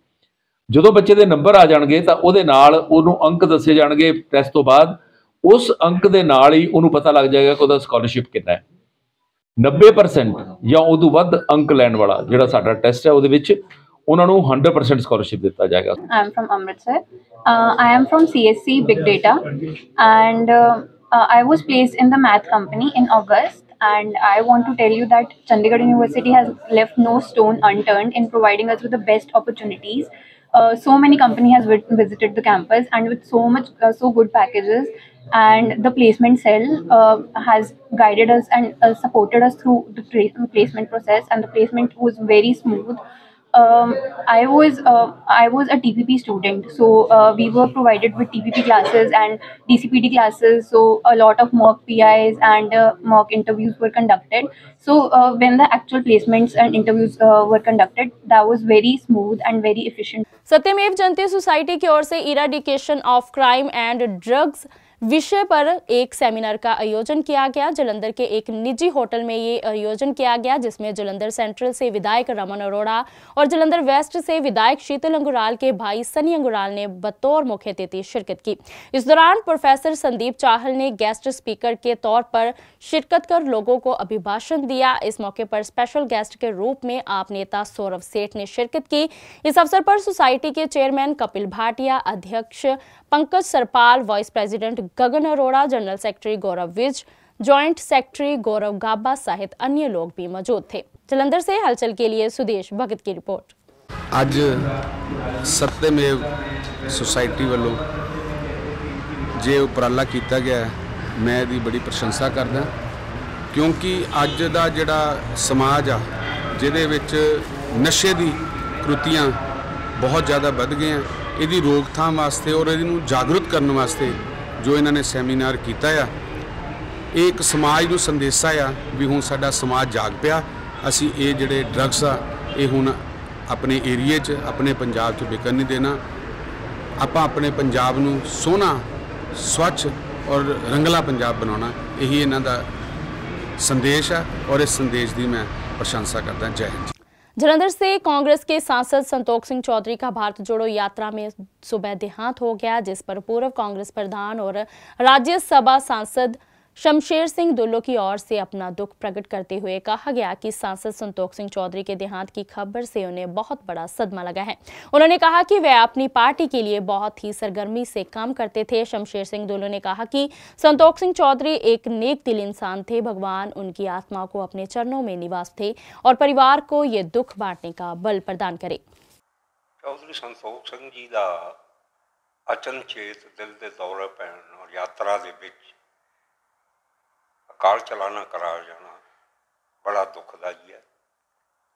S24: ਜਦੋਂ ਬੱਚੇ ਦੇ ਨੰਬਰ ਆ ਜਾਣਗੇ ਤਾਂ ਉਹਦੇ ਨਾਲ ਉਹਨੂੰ ਅੰਕ ਦੱਸੇ ਜਾਣਗੇ ਟੈਸਟ ਤੋਂ ਬਾਅਦ ਉਸ ਅੰਕ ਦੇ ਨਾਲ ਹੀ ਉਹਨੂੰ ਪਤਾ ਲੱਗ ਜਾਏਗਾ ਕਿ ਉਹਦਾ ਸਕਾਲਰਸ਼ਿਪ ਕਿੰਨਾ ਹੈ 90% ਜਾਂ ਉਦੋਂ ਵੱਧ ਅੰਕ ਲੈਣ ਵਾਲਾ ਜਿਹੜਾ ਸਾਡਾ ਟੈਸਟ ਹੈ ਉਹਦੇ ਵਿੱਚ ਉਹਨਾਂ ਨੂੰ 100% ਸਕਾਲਰਸ਼ਿਪ ਦਿੱਤਾ ਜਾਏਗਾ
S25: I'm from Amritsar. Uh, I am from CSC Big Data, and uh, uh, I was placed in the math company in August. And I want to tell you that Chandigarh University has left no stone unturned in providing us with the best opportunities. Uh, so many company has vi- visited the campus and with so much uh, so good packages and the placement cell uh, has guided us and uh, supported us through the tra- placement process and the placement was very smooth um, I was uh, I was a TPP student, so uh, we were provided with TPP classes and DCPD classes. So a lot of mock PIs and uh, mock interviews were conducted. So uh, when the actual placements and interviews uh, were conducted, that was very smooth and very efficient.
S1: सत्यमेव जयते society की ओर से eradication of crime and drugs विषय पर एक seminar का आयोजन किया गया। जलंधर के एक निजी होटल में ये आयोजन किया गया, जिसमें जलंधर सेंट्रल से विधायक रमन अरोड़ा और जलंधर वेस्ट से विधायक शीतल अंगुराल के भाई सनी अंगुराल ने बतौर मुख्य अतिथि शिरकत की। इस दौरान प्रोफेसर संदीप चाहल ने गेस्ट स्पीकर के तौर पर शिरकत कर लोगों को अभिभाषण दिया। इस मौके पर स्पेशल गेस्ट के रूप में आप नेता सौरभ सेठ ने शिरकत की। इस अवसर पर सोसाइटी के चेयरमैन कपिल भाटिया, अध्यक्ष Pankaj Sarpal, vice president Gagan Arora general secretary Gaurav Vij joint secretary Gaurav Gaba सहित अन्य लोग भी मौजूद थे जलंधर से हलचल के लिए सुदेश भगत की रिपोर्ट
S10: ਅੱਜ ਸਤਿਮੇਵ ਸੁਸਾਇਟੀ ਵੱਲੋਂ ਜੇ ਉਪਰਾਲਾ ਕੀਤਾ ਗਿਆ ਹੈ, ਮੈਂ ਇਹਦੀ ਬੜੀ ਪ੍ਰਸ਼ੰਸਾ ਕਰਦਾ ਕਿਉਂਕਿ ਅੱਜ ਦਾ ਜਿਹੜਾ ਸਮਾਜ ਆ ਜਿਹਦੇ ਵਿੱਚ ਨਸ਼ੇ ਦੀ ਕ੍ਰਿਤੀਆਂ ਬਹੁਤ ਜ਼ਿਆਦਾ ਵੱਧ ਗਈਆਂ ਇਹਦੀ ਰੋਕਥਾਮ ਵਾਸਤੇ ਔਰ ਇਹਨੂੰ ਜਾਗਰੂਕ ਕਰਨ ਵਾਸਤੇ ਜੋ ਇਹਨਾਂ ਨੇ ਸੈਮੀਨਾਰ ਕੀਤਾ ਆ, ਇਹ ਇੱਕ ਸਮਾਜ ਨੂੰ ਸੰਦੇਸ਼ਾ ਆ ਵੀ ਹੁਣ ਸਾਡਾ ਸਮਾਜ ਜਾਗ ਪਿਆ। ਅਸੀਂ ਇਹ ਜਿਹੜੇ ਡਰੱਗਸ ਆ, ਇਹ ਹੁਣ ਆਪਣੇ ਏਰੀਏ 'ਚ, ਆਪਣੇ ਪੰਜਾਬ 'ਚ ਵਿਕਣ ਨਹੀਂ ਦੇਣਾ। ਆਪਾਂ ਆਪਣੇ ਪੰਜਾਬ ਨੂੰ ਸੋਹਣਾ, ਸਵੱਛ ਔਰ ਰੰਗਲਾ ਪੰਜਾਬ ਬਣਾਉਣਾ, ਇਹੀ ਇਹਨਾਂ ਦਾ ਸੰਦੇਸ਼ ਆ ਔਰ ਇਸ ਸੰਦੇਸ਼ ਦੀ ਮੈਂ ਪ੍ਰਸ਼ੰਸਾ ਕਰਦਾ। ਜੈ ਹਿੰਦ
S1: जलंधर से कांग्रेस के सांसद संतोख सिंह चौधरी का भारत जोड़ो यात्रा में सुबह देहांत हो गया, जिस पर पूर्व कांग्रेस प्रधान और राज्यसभा सांसद शमशेर सिंह दुल्लो की ओर से अपना दुख प्रकट करते हुए कहा गया कि सांसद संतोख सिंह चौधरी के देहांत की खबर से उन्हें बहुत बड़ा सदमा लगा है। उन्होंने कहा कि वे अपनी पार्टी के लिए बहुत ही सरगर्मी से काम करते थे। शमशेर सिंह दुल्लो ने कहा कि संतोख सिंह चौधरी एक नेक दिल इंसान थे। भगवान उनकी आत्मा को अपने चरणों में निवास थे और परिवार को ये दुख बांटने का बल प्रदान करे।
S16: चौधरी संतोख सिंह जी का अचनचेत दिल के दौरे पैण और यात्रा के बीच ਵਿੱਚ ਅਕਾਲ ਚਲਾਣਾ ਕਰਾ ਜਾਣਾ ਬੜਾ ਦੁਖਦਾਈ ਹੈ।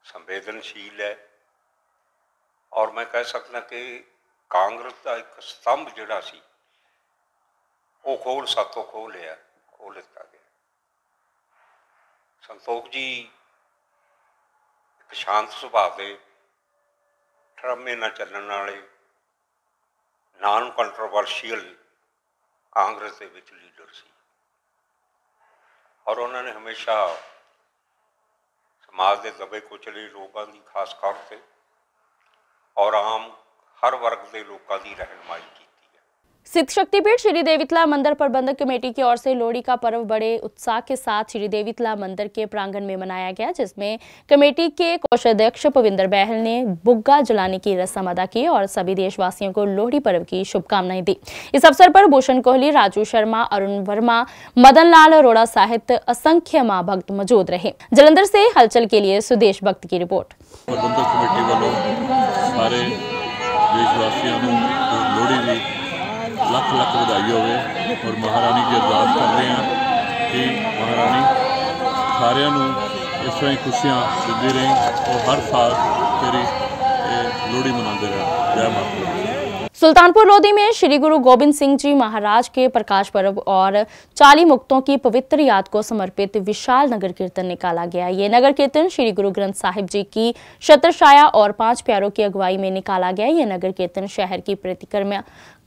S16: ਸੰਵੇਦਨਸ਼ੀਲ ਹੈ। ਔਰ ਮੈਂ ਕਹਿ ਸਕਦਾ ਕਿ ਕਾਂਗਰਸ ਦਾ ਇੱਕ ਸਤੰਭ ਜਿਹੜਾ ਸੀ, ਉਹ ਖੋਲ ਸਾਤੋਂ ਖੋਹ ਲਿਆ, ਖੋਹ ਲਿੱਤਾ ਗਿਆ। ਸੰਤੋਖ ਜੀ ਇੱਕ ਸ਼ਾਂਤ ਸੁਭਾਅ ਦੇ ਠਰਮੇ ਨਾਲ ਚੱਲਣ ਵਾਲੇ ਨਾਨ ਕੰਟਰੋਵਰਸ਼ੀਅਲ ਕਾਂਗਰਸ ਦੇ ਵਿੱਚ ਲੀਡਰ ਸੀ। ਔਰ ਉਹਨਾਂ ਨੇ ਹਮੇਸ਼ਾ ਸਮਾਜ ਦੇ ਦਬੇ ਕੁਚਲੇ ਲੋਕਾਂ ਦੀ ਖਾਸ ਤੌਰ ਤੇ ਔਰ ਆਮ ਹਰ ਵਰਗ ਦੇ ਲੋਕਾਂ ਦੀ ਰਹਿਨਮਾਈ ਕੀਤੀ।
S1: सिद्ध शक्तिपीठ श्री देवीतला मंदिर प्रबंधक कमेटी की ओर से लोहड़ी का पर्व बड़े उत्साह के साथ श्री देवीतला मंदिर के प्रांगण में मनाया गया, जिसमें कमेटी के कोषाध्यक्ष पविंदर बहल ने बुग्गा जलाने की रस्म अदा की और सभी देशवासियों को लोहड़ी पर्व की शुभकामनाएँ दी। इस अवसर पर भूषण कोहली, राजू शर्मा, अरुण वर्मा, मदन लाल, अरोड़ा साहित्य, असंख्य माँ भक्त मौजूद रहे। जलंधर से हलचल के लिए सुदेश भक्त की रिपोर्ट।
S11: ਲੱਖ ਲੱਖ ਵਧਾਈ ਹੋਵੇ ਔਰ ਮਹਾਰਾਣੀ ਦੀ ਅਰਦਾਸ ਕਰਦੇ ਹਾਂ ਕਿ ਮਹਾਰਾਣੀ ਸਾਰਿਆਂ ਨੂੰ
S26: ਇਸ ਤਰ੍ਹਾਂ ਹੀ ਖੁਸ਼ੀਆਂ ਦਿੰਦੀ ਰਹੀ ਔਰ ਹਰ ਸਾਲ ਤੇਰੀ ਇਹ ਲੋਹੜੀ ਮਨਾਉਂਦੇ ਰਹਿਣ ਜੈ ਮਾਤਾ ਦੀ
S1: सुल्तानपुर लोधी में श्री गुरु गोविंद सिंह जी महाराज के प्रकाश पर्व और चाली मुक्तों की पवित्र याद को समर्पित विशाल नगर कीर्तन निकाला गया ये नगर कीर्तन श्री गुरु ग्रंथ साहिब जी की छत्रछाया और पांच प्यारों की अगुवाई में निकाला गया ये नगर कीर्तन शहर की प्रतिक्रमा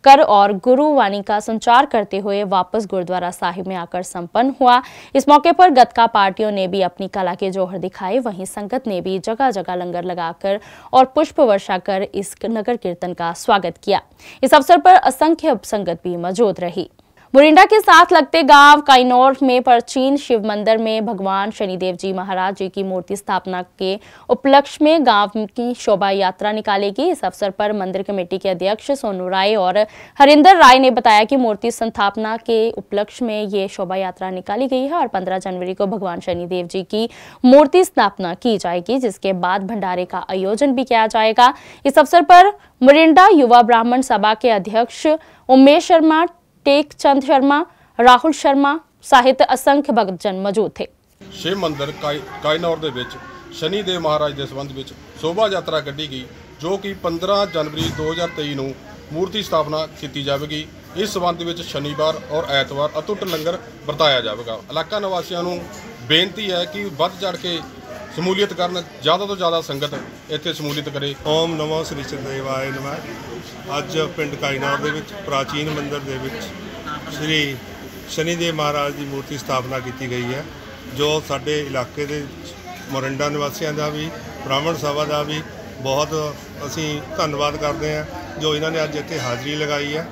S1: कर और गुरु वाणी का संचार करते हुए वापस गुरुद्वारा साहिब में आकर संपन्न हुआ। इस मौके पर गतका पार्टियों ने भी अपनी कला के जोहर दिखाए। वहीं संगत ने भी जगह जगह लंगर लगाकर और पुष्प वर्षा कर इस नगर कीर्तन का स्वागत किया। इस अवसर पर असंख्य संगत भी मौजूद रही। मुरिंडा के साथ लगते गाँव काइनौर में प्राचीन शिव मंदिर में भगवान शनिदेव जी महाराज जी की मूर्ति स्थापना के उपलक्ष्य में गाँव की शोभा यात्रा निकालेगी। इस अवसर पर मंदिर कमेटी के अध्यक्ष सोनू राय और हरिंदर राय ने बताया कि मूर्ति संस्थापना के उपलक्ष्य में ये शोभा यात्रा निकाली गई है और 15 जनवरी को भगवान शनिदेव जी की मूर्ति स्थापना की जाएगी, जिसके बाद भंडारे का आयोजन भी किया जाएगा। इस अवसर पर मुरिंडा युवा ब्राह्मण सभा के अध्यक्ष उमेश शर्मा टेक चंद शर्मा राहुल शर्मा ਸਾਹਿਤ ਅਸੰਖ ਭਗਤਜਨ ਮੌਜੂਦ ਥੇ
S27: ਸ਼ਿਵ ਮੰਦਿਰ ਕਾਈ- ਕਾਇਨੌਰ ਦੇ ਵਿੱਚ ਸ਼ਨੀ ਦੇਵ ਮਹਾਰਾਜ ਦੇ ਸੰਬੰਧ ਵਿੱਚ ਸ਼ੋਭਾ ਯਾਤਰਾ ਕੱਢੀ ਗਈ ਜੋ ਕਿ 15 ਜਨਵਰੀ 2023 ਨੂੰ ਮੂਰਤੀ ਸਥਾਪਨਾ ਕੀਤੀ ਜਾਵੇਗੀ ਇਸ ਸੰਬੰਧ ਵਿੱਚ ਸ਼ਨੀਵਾਰ ਔਰ ਐਤਵਾਰ ਅਤੁੱਟ ਲੰਗਰ ਵਰਤਾਇਆ ਜਾਵੇਗਾ ਇਲਾਕਾ ਨਿਵਾਸੀਆਂ ਨੂੰ ਬੇਨਤੀ ਹੈ ਕਿ ਵੱਧ ਚੜ ਕੇ ਸਮੂਲੀਅਤ ਕਰਨ ਜ਼ਿਆਦਾ ਤੋਂ ਜ਼ਿਆਦਾ ਸੰਗਤ ਇੱਥੇ ਸਮੂਲੀਅਤ ਕਰੇ।
S28: ਓਮ ਨਮੋ ਸ੍ਰੀ ਚੰਦੇਵਾਏ ਨਮः। ਅੱਜ ਪਿੰਡ ਕਾਇਨਾਰ ਦੇ ਵਿੱਚ, ਪ੍ਰਾਚੀਨ ਮੰਦਿਰ ਦੇ ਵਿੱਚ ਸ੍ਰੀ ਸ਼ਨੀਦੇਵ ਮਹਾਰਾਜ ਦੀ ਮੂਰਤੀ ਸਥਾਪਨਾ ਕੀਤੀ ਗਈ ਹੈ, ਜੋ ਸਾਡੇ ਇਲਾਕੇ ਦੇ ਮੋਰਿੰਡਾ ਨਿਵਾਸੀਆਂ ਦਾ ਵੀ, ਬ੍ਰਾਹਮਣ ਸਭਾ ਦਾ ਵੀ ਬਹੁਤ ਅਸੀਂ ਧੰਨਵਾਦ ਕਰਦੇ ਹਾਂ, ਜੋ ਇਹਨਾਂ ਨੇ ਅੱਜ ਇੱਥੇ ਹਾਜ਼ਰੀ ਲਗਾਈ ਹੈ।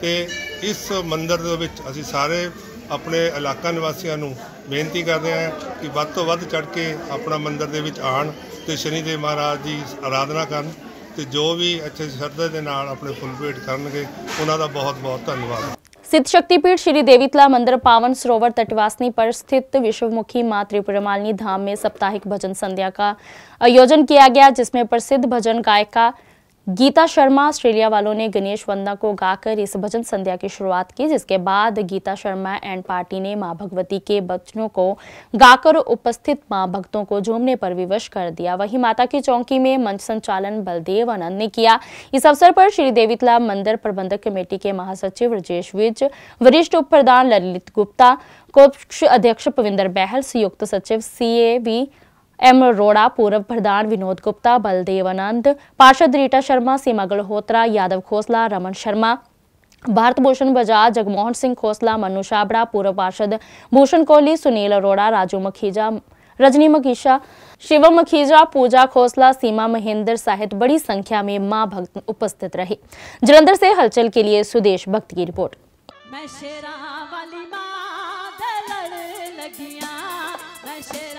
S28: ਤੇ ਇਸ ਮੰਦਿਰ ਦੇ ਵਿੱਚ ਅਸੀਂ ਸਾਰੇ ਆਪਣੇ ਇਲਾਕਾ ਨਿਵਾਸੀਆਂ ਨੂੰ ਬੇਨਤੀ ਕਰਦੇ ਹਾਂ ਕਿ ਵੱਧ ਤੋਂ ਵੱਧ ਚੜ ਕੇ ਆਪਣਾ ਮੰਦਿਰ ਦੇ ਵਿੱਚ ਆਣ ਤੇ ਸ਼ਨੀਦੇਵ ਮਹਾਰਾਜ ਦੀ ਆਰਾਧਨਾ ਕਰਨ ਤੇ ਜੋ ਵੀ ਇੱਥੇ ਸ਼ਰਧਾ ਦੇ ਨਾਲ ਆਪਣੇ ਫੁੱਲ ਭੇਟ ਕਰਨਗੇ ਉਹਨਾਂ ਦਾ ਬਹੁਤ ਬਹੁਤ ਧੰਨਵਾਦ
S1: सिद्ध शक्तिपीठ श्री देवीतला मंदिर पावन सरोवर तटवासनी पर स्थित विश्वमुखी मां त्रिपुरमालिनी धाम में साप्ताहिक भजन संध्या का आयोजन किया गया जिसमें प्रसिद्ध भजन गायिका गीता शर्मा, ऑस्ट्रेलिया वालों ने गणेश वंदना को गाकर इस भजन संध्या की शुरुआत की, जिसके बाद गीता शर्मा एंड पार्टी ने माँ भगवती के बचनों को गाकर उपस्थित माँ भक्तों को झूमने पर विवश कर दिया। वहीं माता की चौकी में मंच संचालन बलदेव आनंद ने किया। इस अवसर पर श्री देवीतला मंदिर प्रबंधक कमेटी के महासचिव राजेश विज, वरिष्ठ उप प्रधान ललित गुप्ता, कोष अध्यक्ष पविंदर बहल, संयुक्त सचिव सी एम. अरोड़ा, पूर्व प्रधान विनोद गुप्ता बलदेव आनंद पार्षद रीटा शर्मा, सीमा गल्होत्रा, यादव खोसला, रमन शर्मा भारत भूषण बजाज, जगमोहन सिंह खोसला, मनु छाबड़ा पूर्व पार्षद भूषण कोहली, सुनील अरोड़ा, राजू मखीजा, रजनी मखीशा, शिवम मखीजा, पूजा खोसला, सीमा महेंद्र सहित बड़ी संख्या में माँ भक्त उपस्थित रहे। जलंधर से हलचल के लिए सुदेश भक्त की रिपोर्ट।
S29: मैं शेरा वाली लगिया, मैं शेरा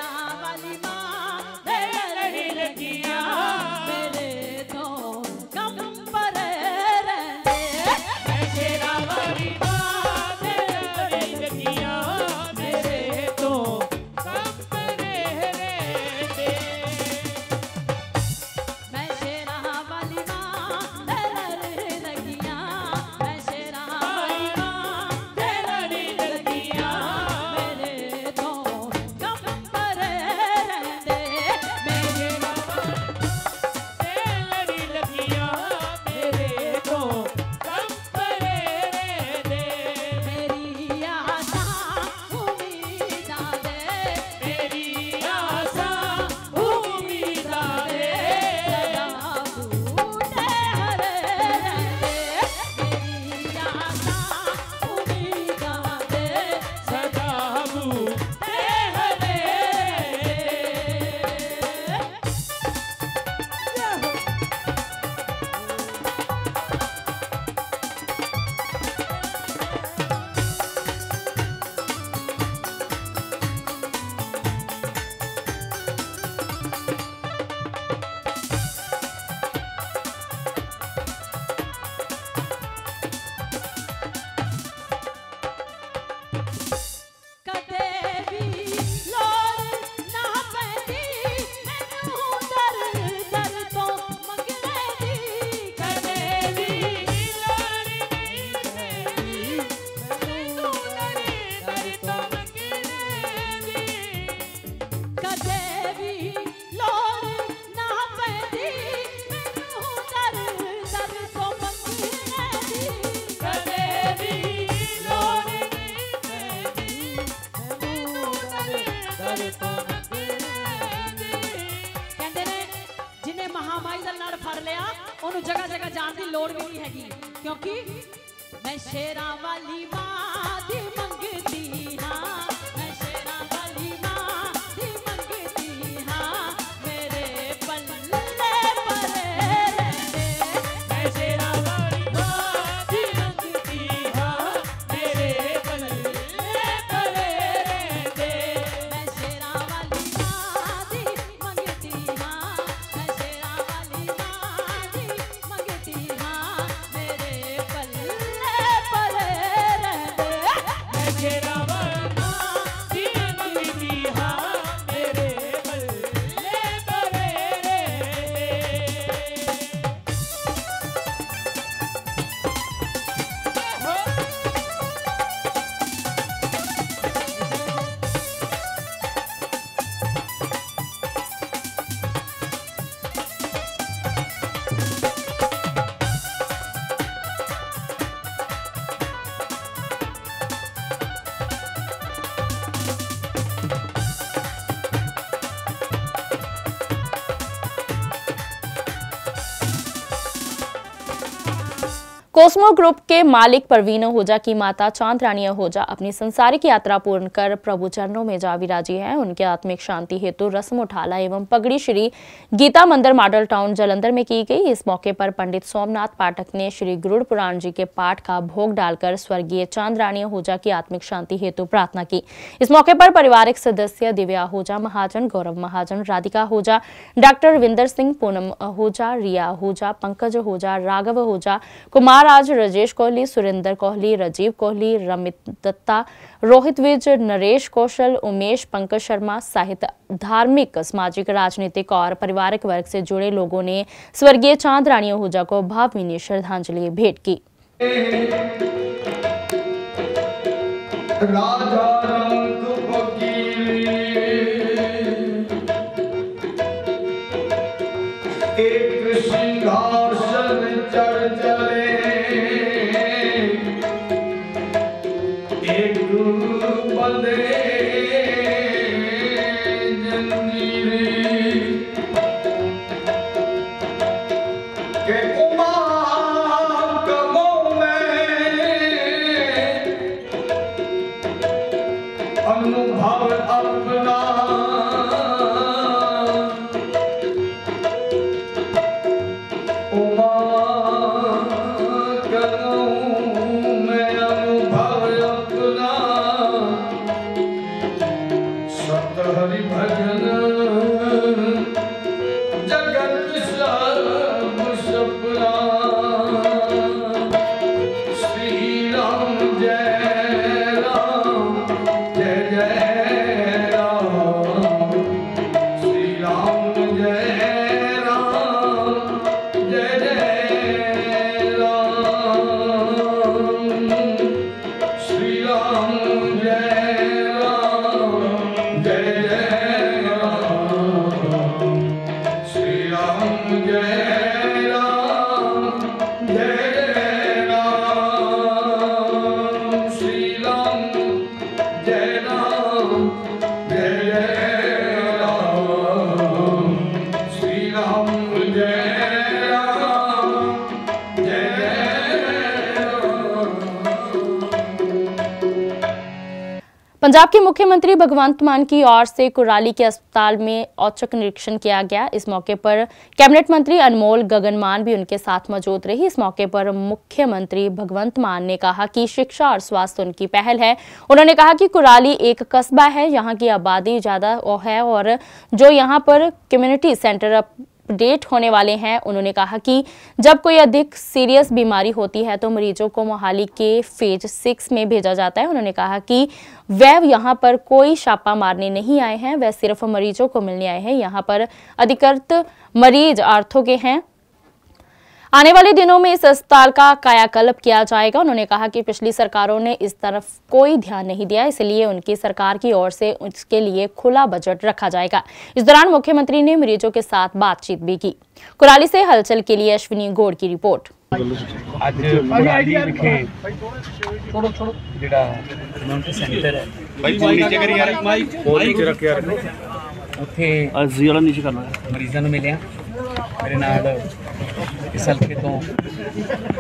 S29: क्योंकि मैं शेरा वाली माँ
S1: कोस्मो ग्रुप के मालिक परवीन ओहुजा की माता चाँद रानी ओहुजा अपनी संसारिक यात्रा पूर्ण कर प्रभु चरणों में जा विराजी हैं। उनके आत्मिक शांति हेतु रस्म उठाला एवं पगड़ी श्री गीता मंदिर मॉडल टाउन जलंधर में की गई। इस मौके पर पंडित सोमनाथ पाठक ने श्री गरुड़ पुराण जी के पाठ का भोग डालकर स्वर्गीय चाँद रानी ओहुजा की आत्मिक शांति हेतु प्रार्थना की। इस मौके पर पारिवारिक सदस्य दिव्या आहूजा महाजन गौरव महाजन, राधिका आहूजा डॉक्टर रविंदर सिंह, पूनम आहूजा रिया आहूजा पंकज आहूजा राघव आहूजा कुमार आज राजेश कोहली, सुरेंद्र कोहली, राजीव कोहली, रमित दत्ता, रोहित विज, नरेश कौशल, उमेश पंकज शर्मा सहित धार्मिक, सामाजिक, राजनीतिक और पारिवारिक वर्ग से जुड़े लोगों ने स्वर्गीय चाँद रानी आहूजा को भावभीनी श्रद्धांजलि भेंट की।
S30: एक सिंहासन
S1: पंजाब के मुख्यमंत्री भगवंत मान की ओर से कुराली के अस्पताल में औचक निरीक्षण किया गया। इस मौके पर कैबिनेट मंत्री अनमोल गगनमान भी उनके साथ मौजूद रही। इस मौके पर मुख्यमंत्री भगवंत मान ने कहा कि शिक्षा और स्वास्थ्य उनकी पहल है। उन्होंने कहा कि कुराली एक कस्बा है, यहाँ की आबादी ज़्यादा है और जो यहाँ पर कम्युनिटी सेंटर अपडेट होने वाले हैं। उन्होंने कहा कि जब कोई अधिक सीरियस बीमारी होती है तो मरीजों को मोहाली के फ़ेज़ सिक्स में भेजा जाता है। उन्होंने कहा कि वह यहाँ पर कोई छापा मारने नहीं आए हैं, वह सिर्फ़ मरीजों को मिलने आए हैं। यहाँ पर अधिकृत मरीज़ आर्थों के हैं। आने वाले दिनों में इस अस्पताल का कायाकल्प किया जाएगा उन्होंने कहा कि पिछली सरकारों ने इस तरफ कोई ध्यान नहीं दिया इसलिए उनकी सरकार की ओर से उसके लिए खुला बजट रखा जाएगा इस दौरान मुख्यमंत्री ने मरीजों के साथ बातचीत भी की कुराली से हलचल के लिए अश्विनी गौड़ की रिपोर्ट
S31: ਅੱਜ ਕੁਰਾਲੀ ਵਿਖੇ ਜਿਹੜਾ ਮਿਲਕ ਸੈਂਟਰ ਹੈ
S32: ਭਾਈ ਫੋਨ ਨੀਚੇ ਕਰੀ ਯਾਰ ਮਾਈਕ
S31: ਫੋਨ ਨੀਚੇ ਰੱਖ ਯਾਰ ਉੱਥੇ ਅਜ਼ੀ ਵਾਲਾ ਨੀਚੇ ਕਰਨਾ ਮਰੀਜ਼ਾਂ ਨੂੰ ਮਿਲਿਆ ਮੇਰੇ ਨਾਲ ਇਸ ਹਲਕੇ ਤੋਂ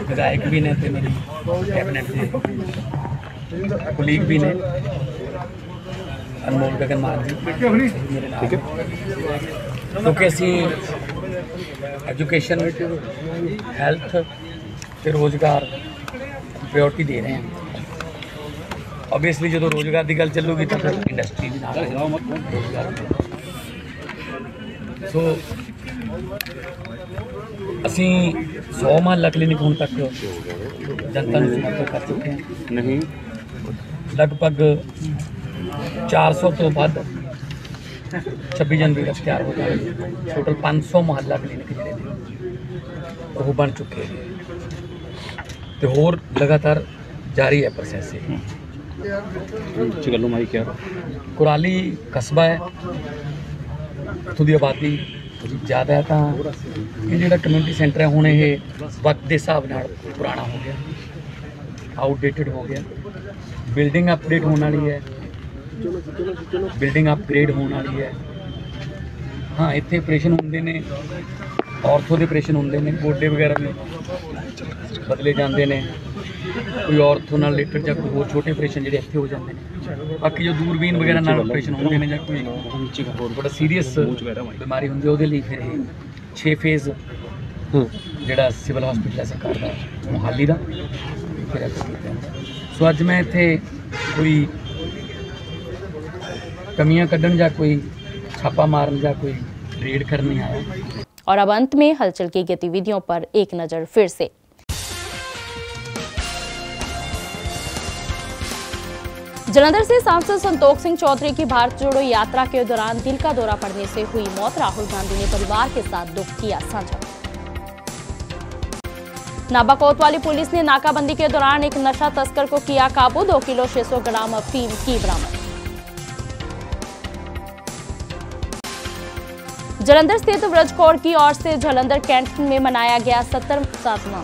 S31: ਵਿਧਾਇਕ ਵੀ ਨੇ ਤੇ ਮੇਰੀ ਕੈਬਨਿਟ ਦੇ ਕੁਲੀਗ ਵੀ ਨੇ ਅਨਮੋਲ ਗਗਨ ਮਾਨ ਜੀ ਮੇਰੇ ਨਾਲ ਕਿਉਂਕਿ ਅਸੀਂ ਐਜੂਕੇਸ਼ਨ ਹੈਲਥ ਤੇ ਰੋਜ਼ਗਾਰ ਪ੍ਰਾਇੋਰਟੀ ਦੇ ਰਹੇ ਹਾਂ ਆਬਵੀਅਸਲੀ ਜਦੋਂ ਰੋਜ਼ਗਾਰ ਦੀ ਗੱਲ ਚੱਲੂਗੀ ਤਾਂ ਫਿਰ ਇੰਡਸਟਰੀ ਵੀ ਨਾਲ ਰੋਜ਼ਗਾਰ ਵੀ। ਸੋ ਅਸੀਂ 100 ਮਹੱਲਾ ਕਲੀਨਿਕ ਹੁਣ ਤੱਕ ਜਨਤਾ ਨੂੰ ਸਮਰਪਿਤ ਕਰ ਚੁੱਕੇ ਹਾਂ। ਨਹੀਂ। ਲਗਭਗ 400 ਤੋਂ ਵੱਧ 26 ਜਨਵਰੀ ਤੱਕ ਤਿਆਰ ਹੋ ਜਾਣਗੇ ਟੋਟਲ 500 ਮਹੱਲਾ ਕਲੀਨਿਕ ਜਿਹੜੇ ਨੇ ਉਹ ਬਣ ਚੁੱਕੇ ਨੇ। ਤੇ ਹੋਰ ਲਗਾਤਾਰ ਜਾਰੀ ਹੈ ਪ੍ਰੋਸੈਸ ਇਹ।
S33: ਚਲੋ ਮਾਈ ਕਿਹਾ।
S31: ਕੁਰਾਲੀ ਕਸਬਾ ਹੈ। ਇੱਥੋਂ ਦੀ ਆਬਾਦੀ ਜ਼ਿਆਦਾ ਹੈ ਤਾਂ ਇਹ ਜਿਹੜਾ ਕਮਿਊਨਿਟੀ ਸੈਂਟਰ ਹੈ ਹੁਣ ਇਹ ਵਕਤ ਦੇ ਹਿਸਾਬ ਨਾਲ ਪੁਰਾਣਾ ਹੋ ਗਿਆ ਆਊਟਡੇਟਡ ਹੋ ਗਿਆ ਬਿਲਡਿੰਗ ਅਪਡੇਟ ਹੋਣ ਵਾਲੀ ਹੈ ਬਿਲਡਿੰਗ ਅਪਗ੍ਰੇਡ ਹੋਣ ਵਾਲੀ ਹੈ ਹਾਂ ਇੱਥੇ ਆਪਰੇਸ਼ਨ ਹੁੰਦੇ ਨੇ ਆਰਥੋ ਦੇ ਆਪਰੇਸ਼ਨ ਹੁੰਦੇ ਨੇ ਗੋਡੇ ਵਗੈਰਾ ਵੀ ਬਦਲੇ ਜਾਂਦੇ ਨੇ ਕੋਈ ਆਰਥੋ ਨਾਲ ਰਿਲੇਟਡ ਜਾਂ ਕੋਈ ਹੋਰ ਛੋਟੇ ਆਪਰੇਸ਼ਨ ਜਿਹੜੇ ਇੱਥੇ ਹੋ ਜਾਂਦੇ ਨੇ ਬਾਕੀ ਜੋ ਦੂਰਬੀਨ ਵਗੈਰਾ ਨਾਲ ਆਪਰੇਸ਼ਨ ਹੁੰਦੇ ਨੇ ਜਾਂ ਕੋਈ ਹੋਰ ਬੜਾ ਸੀਰੀਅਸ ਬਿਮਾਰੀ ਹੁੰਦੀ ਹੈ ਉਹਦੇ ਲਈ ਫਿਰ ਇਹ 6 ਫੇਜ਼ ਜਿਹੜਾ ਸਿਵਲ ਹਸਪੀਟਲ ਹੈ ਸਰਕਾਰ ਦਾ ਮੁਹਾਲੀ ਦਾ ਫਿਰ ਇੱਥੇ ਕੀਤਾ ਜਾਂਦਾ। ਸੋ ਅੱਜ ਮੈਂ ਇੱਥੇ ਕੋਈ ਕਮੀਆਂ ਕੱਢਣ ਜਾਂ ਕੋਈ ਛਾਪਾ ਮਾਰਨ ਜਾਂ ਕੋਈ ਰੇਡ ਕਰਨ नहीं आया
S1: और अब अंत में हलचल की गतिविधियों पर एक नजर फिर से जलंधर से सांसद संतोख सिंह चौधरी की भारत जोड़ो यात्रा के दौरान दिल का दौरा पड़ने से हुई मौत। राहुल गांधी ने परिवार के साथ दुख किया साझा। नाबा कोतवाली पुलिस ने नाकाबंदी के दौरान एक नशा तस्कर को किया काबू। दो किलो छह सौ ग्राम अफीम की बरामद। जलंधर स्थित ब्रज कौर की ओर से जलंधर कैंट में मनाया गया सत्तर सातवां।